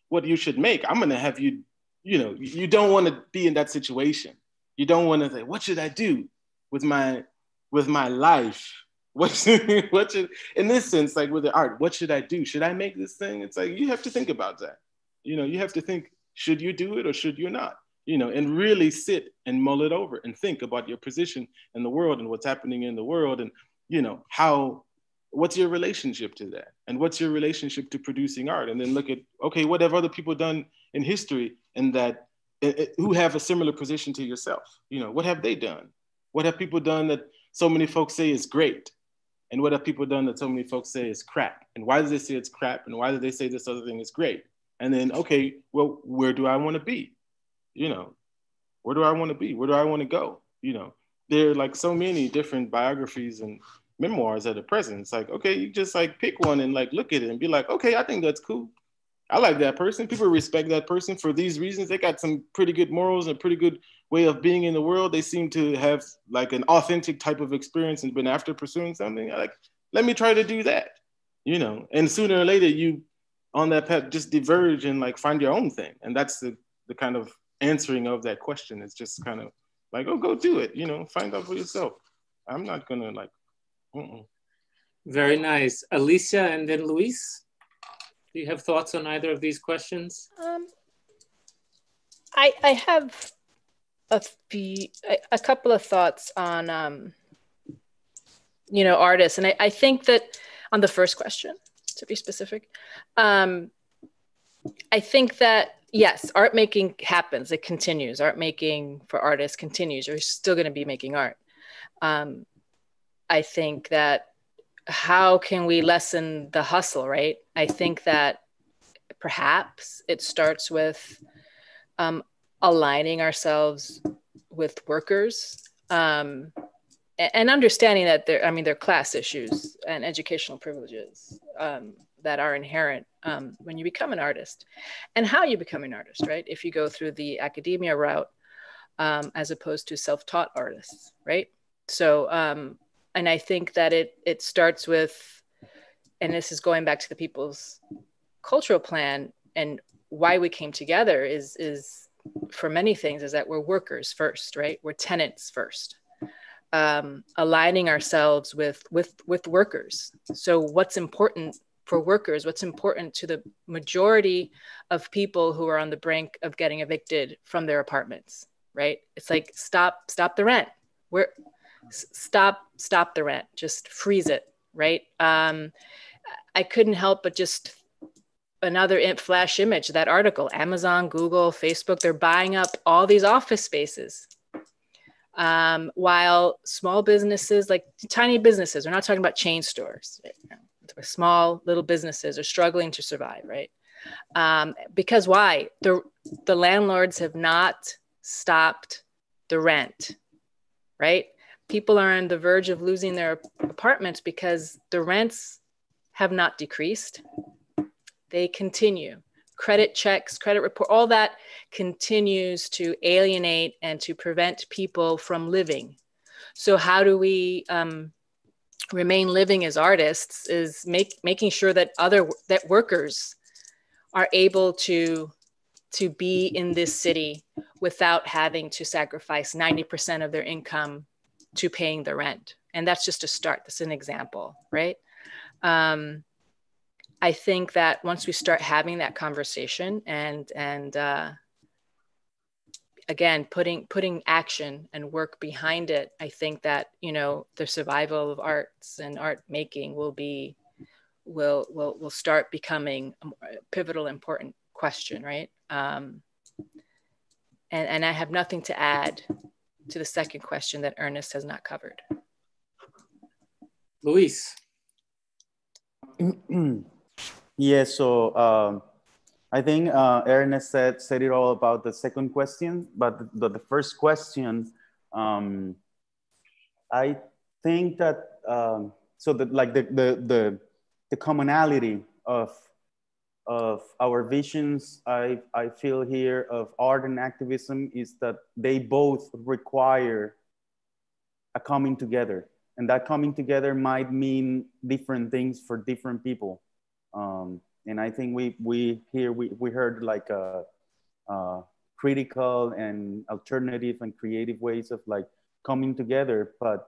what you should make i'm going to have you you know you don't want to be in that situation you don't want to say what should i do with my with my life what should, in this sense like with the art what should i do? Should i make this thing? It's like you have to think about that. You know you have to think should you do it or should you not? You know and really sit and mull it over and think about your position in the world and what's happening in the world and you know how what's your relationship to that? And what's your relationship to producing art? And then look at okay what have other people done in history and that eh, eh, who have a similar position to yourself? You know what have they done? What have people done that so many folks say is great and what have people done that so many folks say is crap and why do they say it's crap and why do they say this other thing is great and then okay well where do i want to be you know where do i want to be where do i want to go you know there are like so many different biographies and memoirs at the present. It's like, okay, you just like pick one and like look at it and be like, okay, I think that's cool. I like that person. People respect that person for these reasons. They got some pretty good morals and pretty good way of being in the world. They seem to have like an authentic type of experience and been after pursuing something. Like, let me try to do that, you know. And sooner or later, you on that path just diverge and like find your own thing. And that's the the kind of answering of that question. It's just kind of like, oh, go do it. You know, find out for yourself. I'm not gonna like. Uh-uh. Very nice, Alicia, and then Luis. Do you have thoughts on either of these questions? Um, I I have a few, a, couple of thoughts on um, you know, artists, and I, I think that on the first question, to be specific, um, I think that yes, art making happens. It continues. Art making for artists continues. You're still going to be making art. Um, I think that how can we lessen the hustle, right? I think that perhaps it starts with um, aligning ourselves with workers um, and understanding that there, I mean, there are class issues and educational privileges. Um, that are inherent um, when you become an artist and how you become an artist, right? If you go through the academia route um, as opposed to self taught artists, right? So, um, and I think that it, it starts with, and this is going back to the people's cultural plan and why we came together is, is for many things is that we're workers first, right? We're tenants first. Um, aligning ourselves with with with workers. So what's important for workers, what's important to the majority of people who are on the brink of getting evicted from their apartments, right? It's like stop, stop the rent. We're stop, stop the rent. Just freeze it, right? Um, I couldn't help but just another flash image that article amazon google facebook they're buying up all these office spaces um, while small businesses like tiny businesses we're not talking about chain stores small little businesses are struggling to survive, right? Um, because why? The, the landlords have not stopped the rent, right? People are on the verge of losing their apartments because the rents have not decreased. They continue. credit checks, credit report, all that continues to alienate and to prevent people from living. So how do we um, remain living as artists is make, making sure that other that workers are able to to be in this city without having to sacrifice 90% of their income to paying the rent. And that's just a start. That's an example, right? Um, I think that once we start having that conversation and and uh, again putting putting action and work behind it, I think that you know the survival of arts and art making will be will will will start becoming a pivotal important question, right? Um, and and I have nothing to add to the second question that Ernest has not covered. Luis. Yeah, so um, I think uh, Ernest said, said it all about the second question, but the, the first question, um, I think that, um, so that like the, the, the, the commonality of, of our visions, I, I feel here of art and activism is that they both require a coming together. And that coming together might mean different things for different people. Um, and I think we we here we, we heard like a, a critical and alternative and creative ways of like coming together. But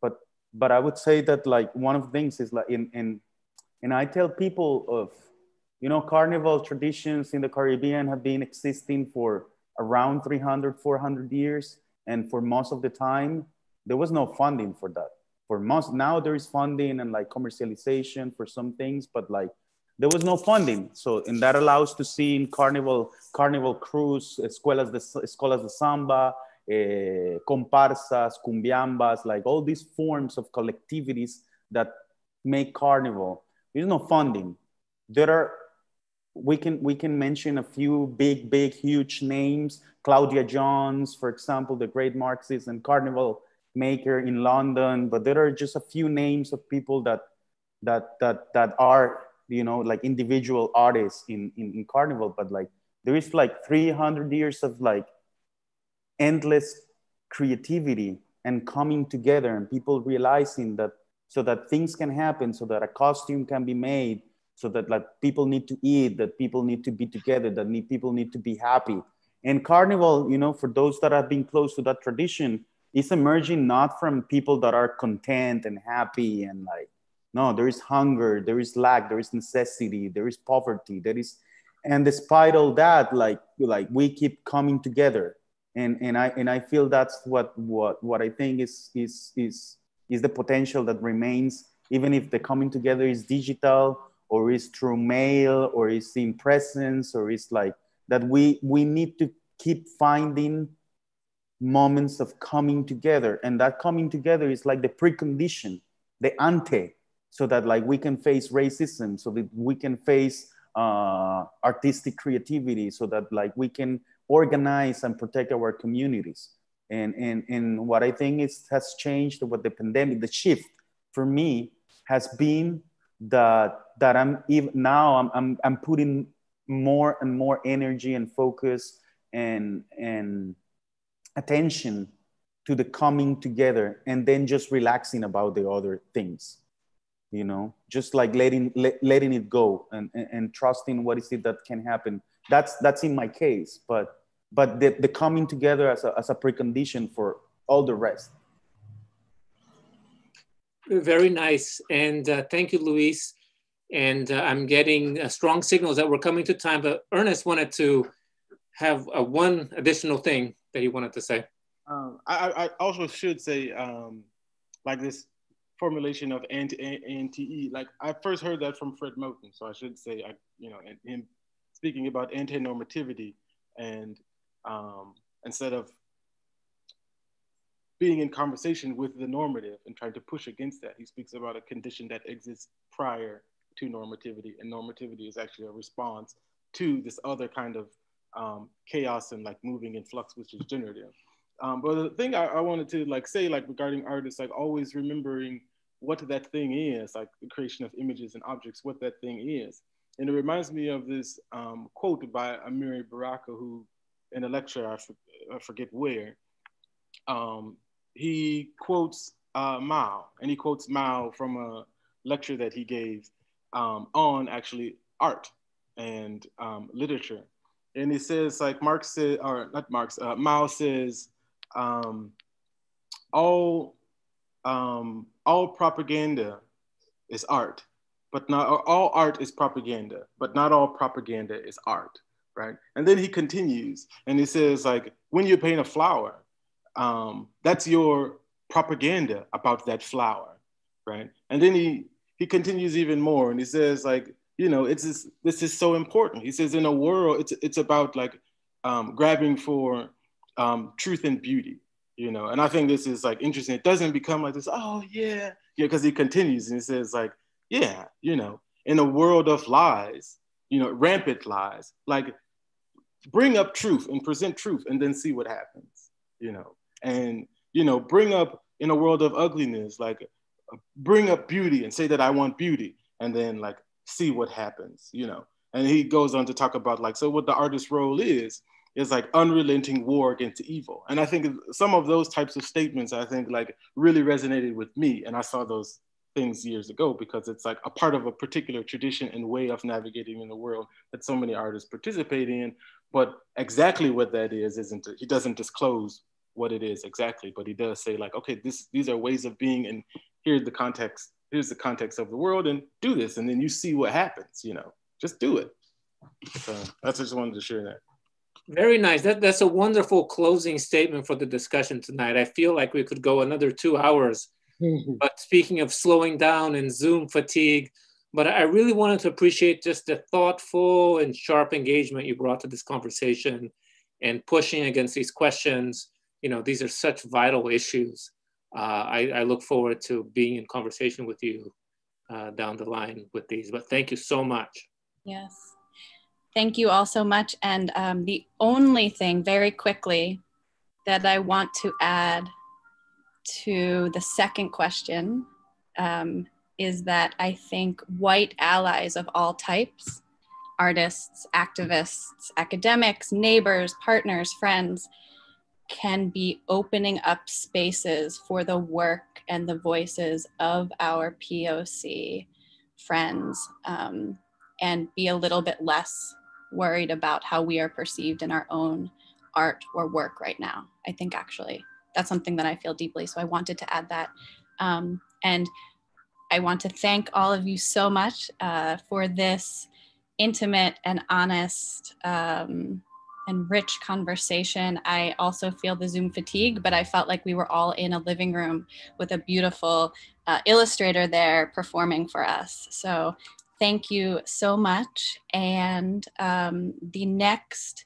but but I would say that like one of the things is like in in and I tell people of you know carnival traditions in the Caribbean have been existing for around 300 400 years and for most of the time there was no funding for that for most now there is funding and like commercialization for some things but like there was no funding. So and that allows to see in carnival carnival krewes escuelas de escuelas de samba eh, comparsas cumbiambas like all these forms of collectivities that make carnival. There's no funding. There are we can we can mention a few big big huge names. Claudia Jones for example the great marxist and carnival maker in London, but there are just a few names of people that that that that are you know like individual artists in, in in carnival but like there is like 300 years of like endless creativity and coming together and people realizing that so that things can happen so that a costume can be made so that like people need to eat that people need to be together that need people need to be happy. And carnival you know for those that have been close to that tradition is emerging not from people that are content and happy and like no there is hunger there is lack there is necessity there is poverty there is and despite all that like like we keep coming together. And and i and i feel that's what what what i think is is is is the potential that remains even if the coming together is digital or is through mail or is in presence or is like that we we need to keep finding moments of coming together. And that coming together is like the precondition the ante so that like we can face racism so that we can face uh, artistic creativity so that like we can organize and protect our communities. And and and what i think is has changed with the pandemic the shift for me has been that that i'm even now i'm i'm, I'm putting more and more energy and focus and and attention to the coming together and then just relaxing about the other things you know? Just like letting let, letting it go and, and, and trusting what is it that can happen. That's that's in my case but but the, the coming together as a, as a precondition for all the rest. Very nice. And uh, thank you luis. And uh, i'm getting uh, strong signals that we're coming to time but ernest wanted to have uh, one additional thing that you wanted to say? Um, I, I, also should say, um, like this formulation of anti-NTE, like I first heard that from Fred Moten. So I should say, I, you know, him speaking about anti-normativity and um, instead of being in conversation with the normative and trying to push against that, he speaks about a condition that exists prior to normativity. And normativity is actually a response to this other kind of um, chaos and like moving in flux, which is generative. Um, but the thing I, I, wanted to like say, like regarding artists, like always remembering what that thing is, like the creation of images and objects, what that thing is. and it reminds me of this um, quote by Amiri Baraka, who in a lecture, I, for, I forget where, um, he quotes uh, Mao, and he quotes Mao from a lecture that he gave um, on actually art and um, literature. And he says, like Marx said, or not Marx, uh, Mao says, um, all, um, all propaganda is art, but not all art is propaganda, but not all propaganda is art, right? And then he continues and he says, like, when you paint a flower, um, that's your propaganda about that flower, right? And then he he continues even more and he says, like, you know, it's this, this is so important. He says, in a world, it's it's about like um, grabbing for um, truth and beauty, you know. And I think this is like interesting. It doesn't become like this, oh yeah, yeah, because he continues and he says, like, yeah, you know, in a world of lies, you know, rampant lies, like bring up truth and present truth and then see what happens, you know, and you know, bring up in a world of ugliness, like bring up beauty and say that I want beauty, and then like see what happens, you know. And he goes on to talk about like, so what the artist's role is, is like unrelenting war against evil. And I think some of those types of statements, I think like really resonated with me. And I saw those things years ago because it's like a part of a particular tradition and way of navigating in the world that so many artists participate in. But exactly what that is isn't he doesn't disclose what it is exactly, but he does say like, okay, this these are ways of being, and here's the context. Here's the context of the world, and do this, and then you see what happens. You know, just do it. So that's just wanted to share that. Very nice. That, that's a wonderful closing statement for the discussion tonight. I feel like we could go another two hours. but speaking of slowing down and Zoom fatigue, but I really wanted to appreciate just the thoughtful and sharp engagement you brought to this conversation and pushing against these questions. You know, these are such vital issues. Uh, I, I, look forward to being in conversation with you uh, down the line with these. But thank you so much. Yes. Thank you all so much. And um, the only thing, very quickly, that I want to add to the second question um, is that I think white allies of all types artists, activists, academics, neighbors, partners, friends can be opening up spaces for the work and the voices of our POC friends um, and be a little bit less worried about how we are perceived in our own art or work right now. I think actually that's something that I feel deeply. So I wanted to add that. Um, and I want to thank all of you so much uh, for this intimate and honest um, and rich conversation. I also feel the Zoom fatigue, but I felt like we were all in a living room with a beautiful uh, illustrator there performing for us. So thank you so much. And um, the next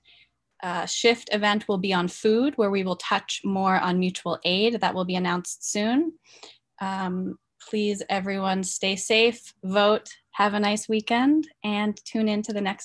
uh, shift event will be on food, where we will touch more on mutual aid. That will be announced soon. Um, please, everyone, stay safe, vote, have a nice weekend, and tune in to the next event.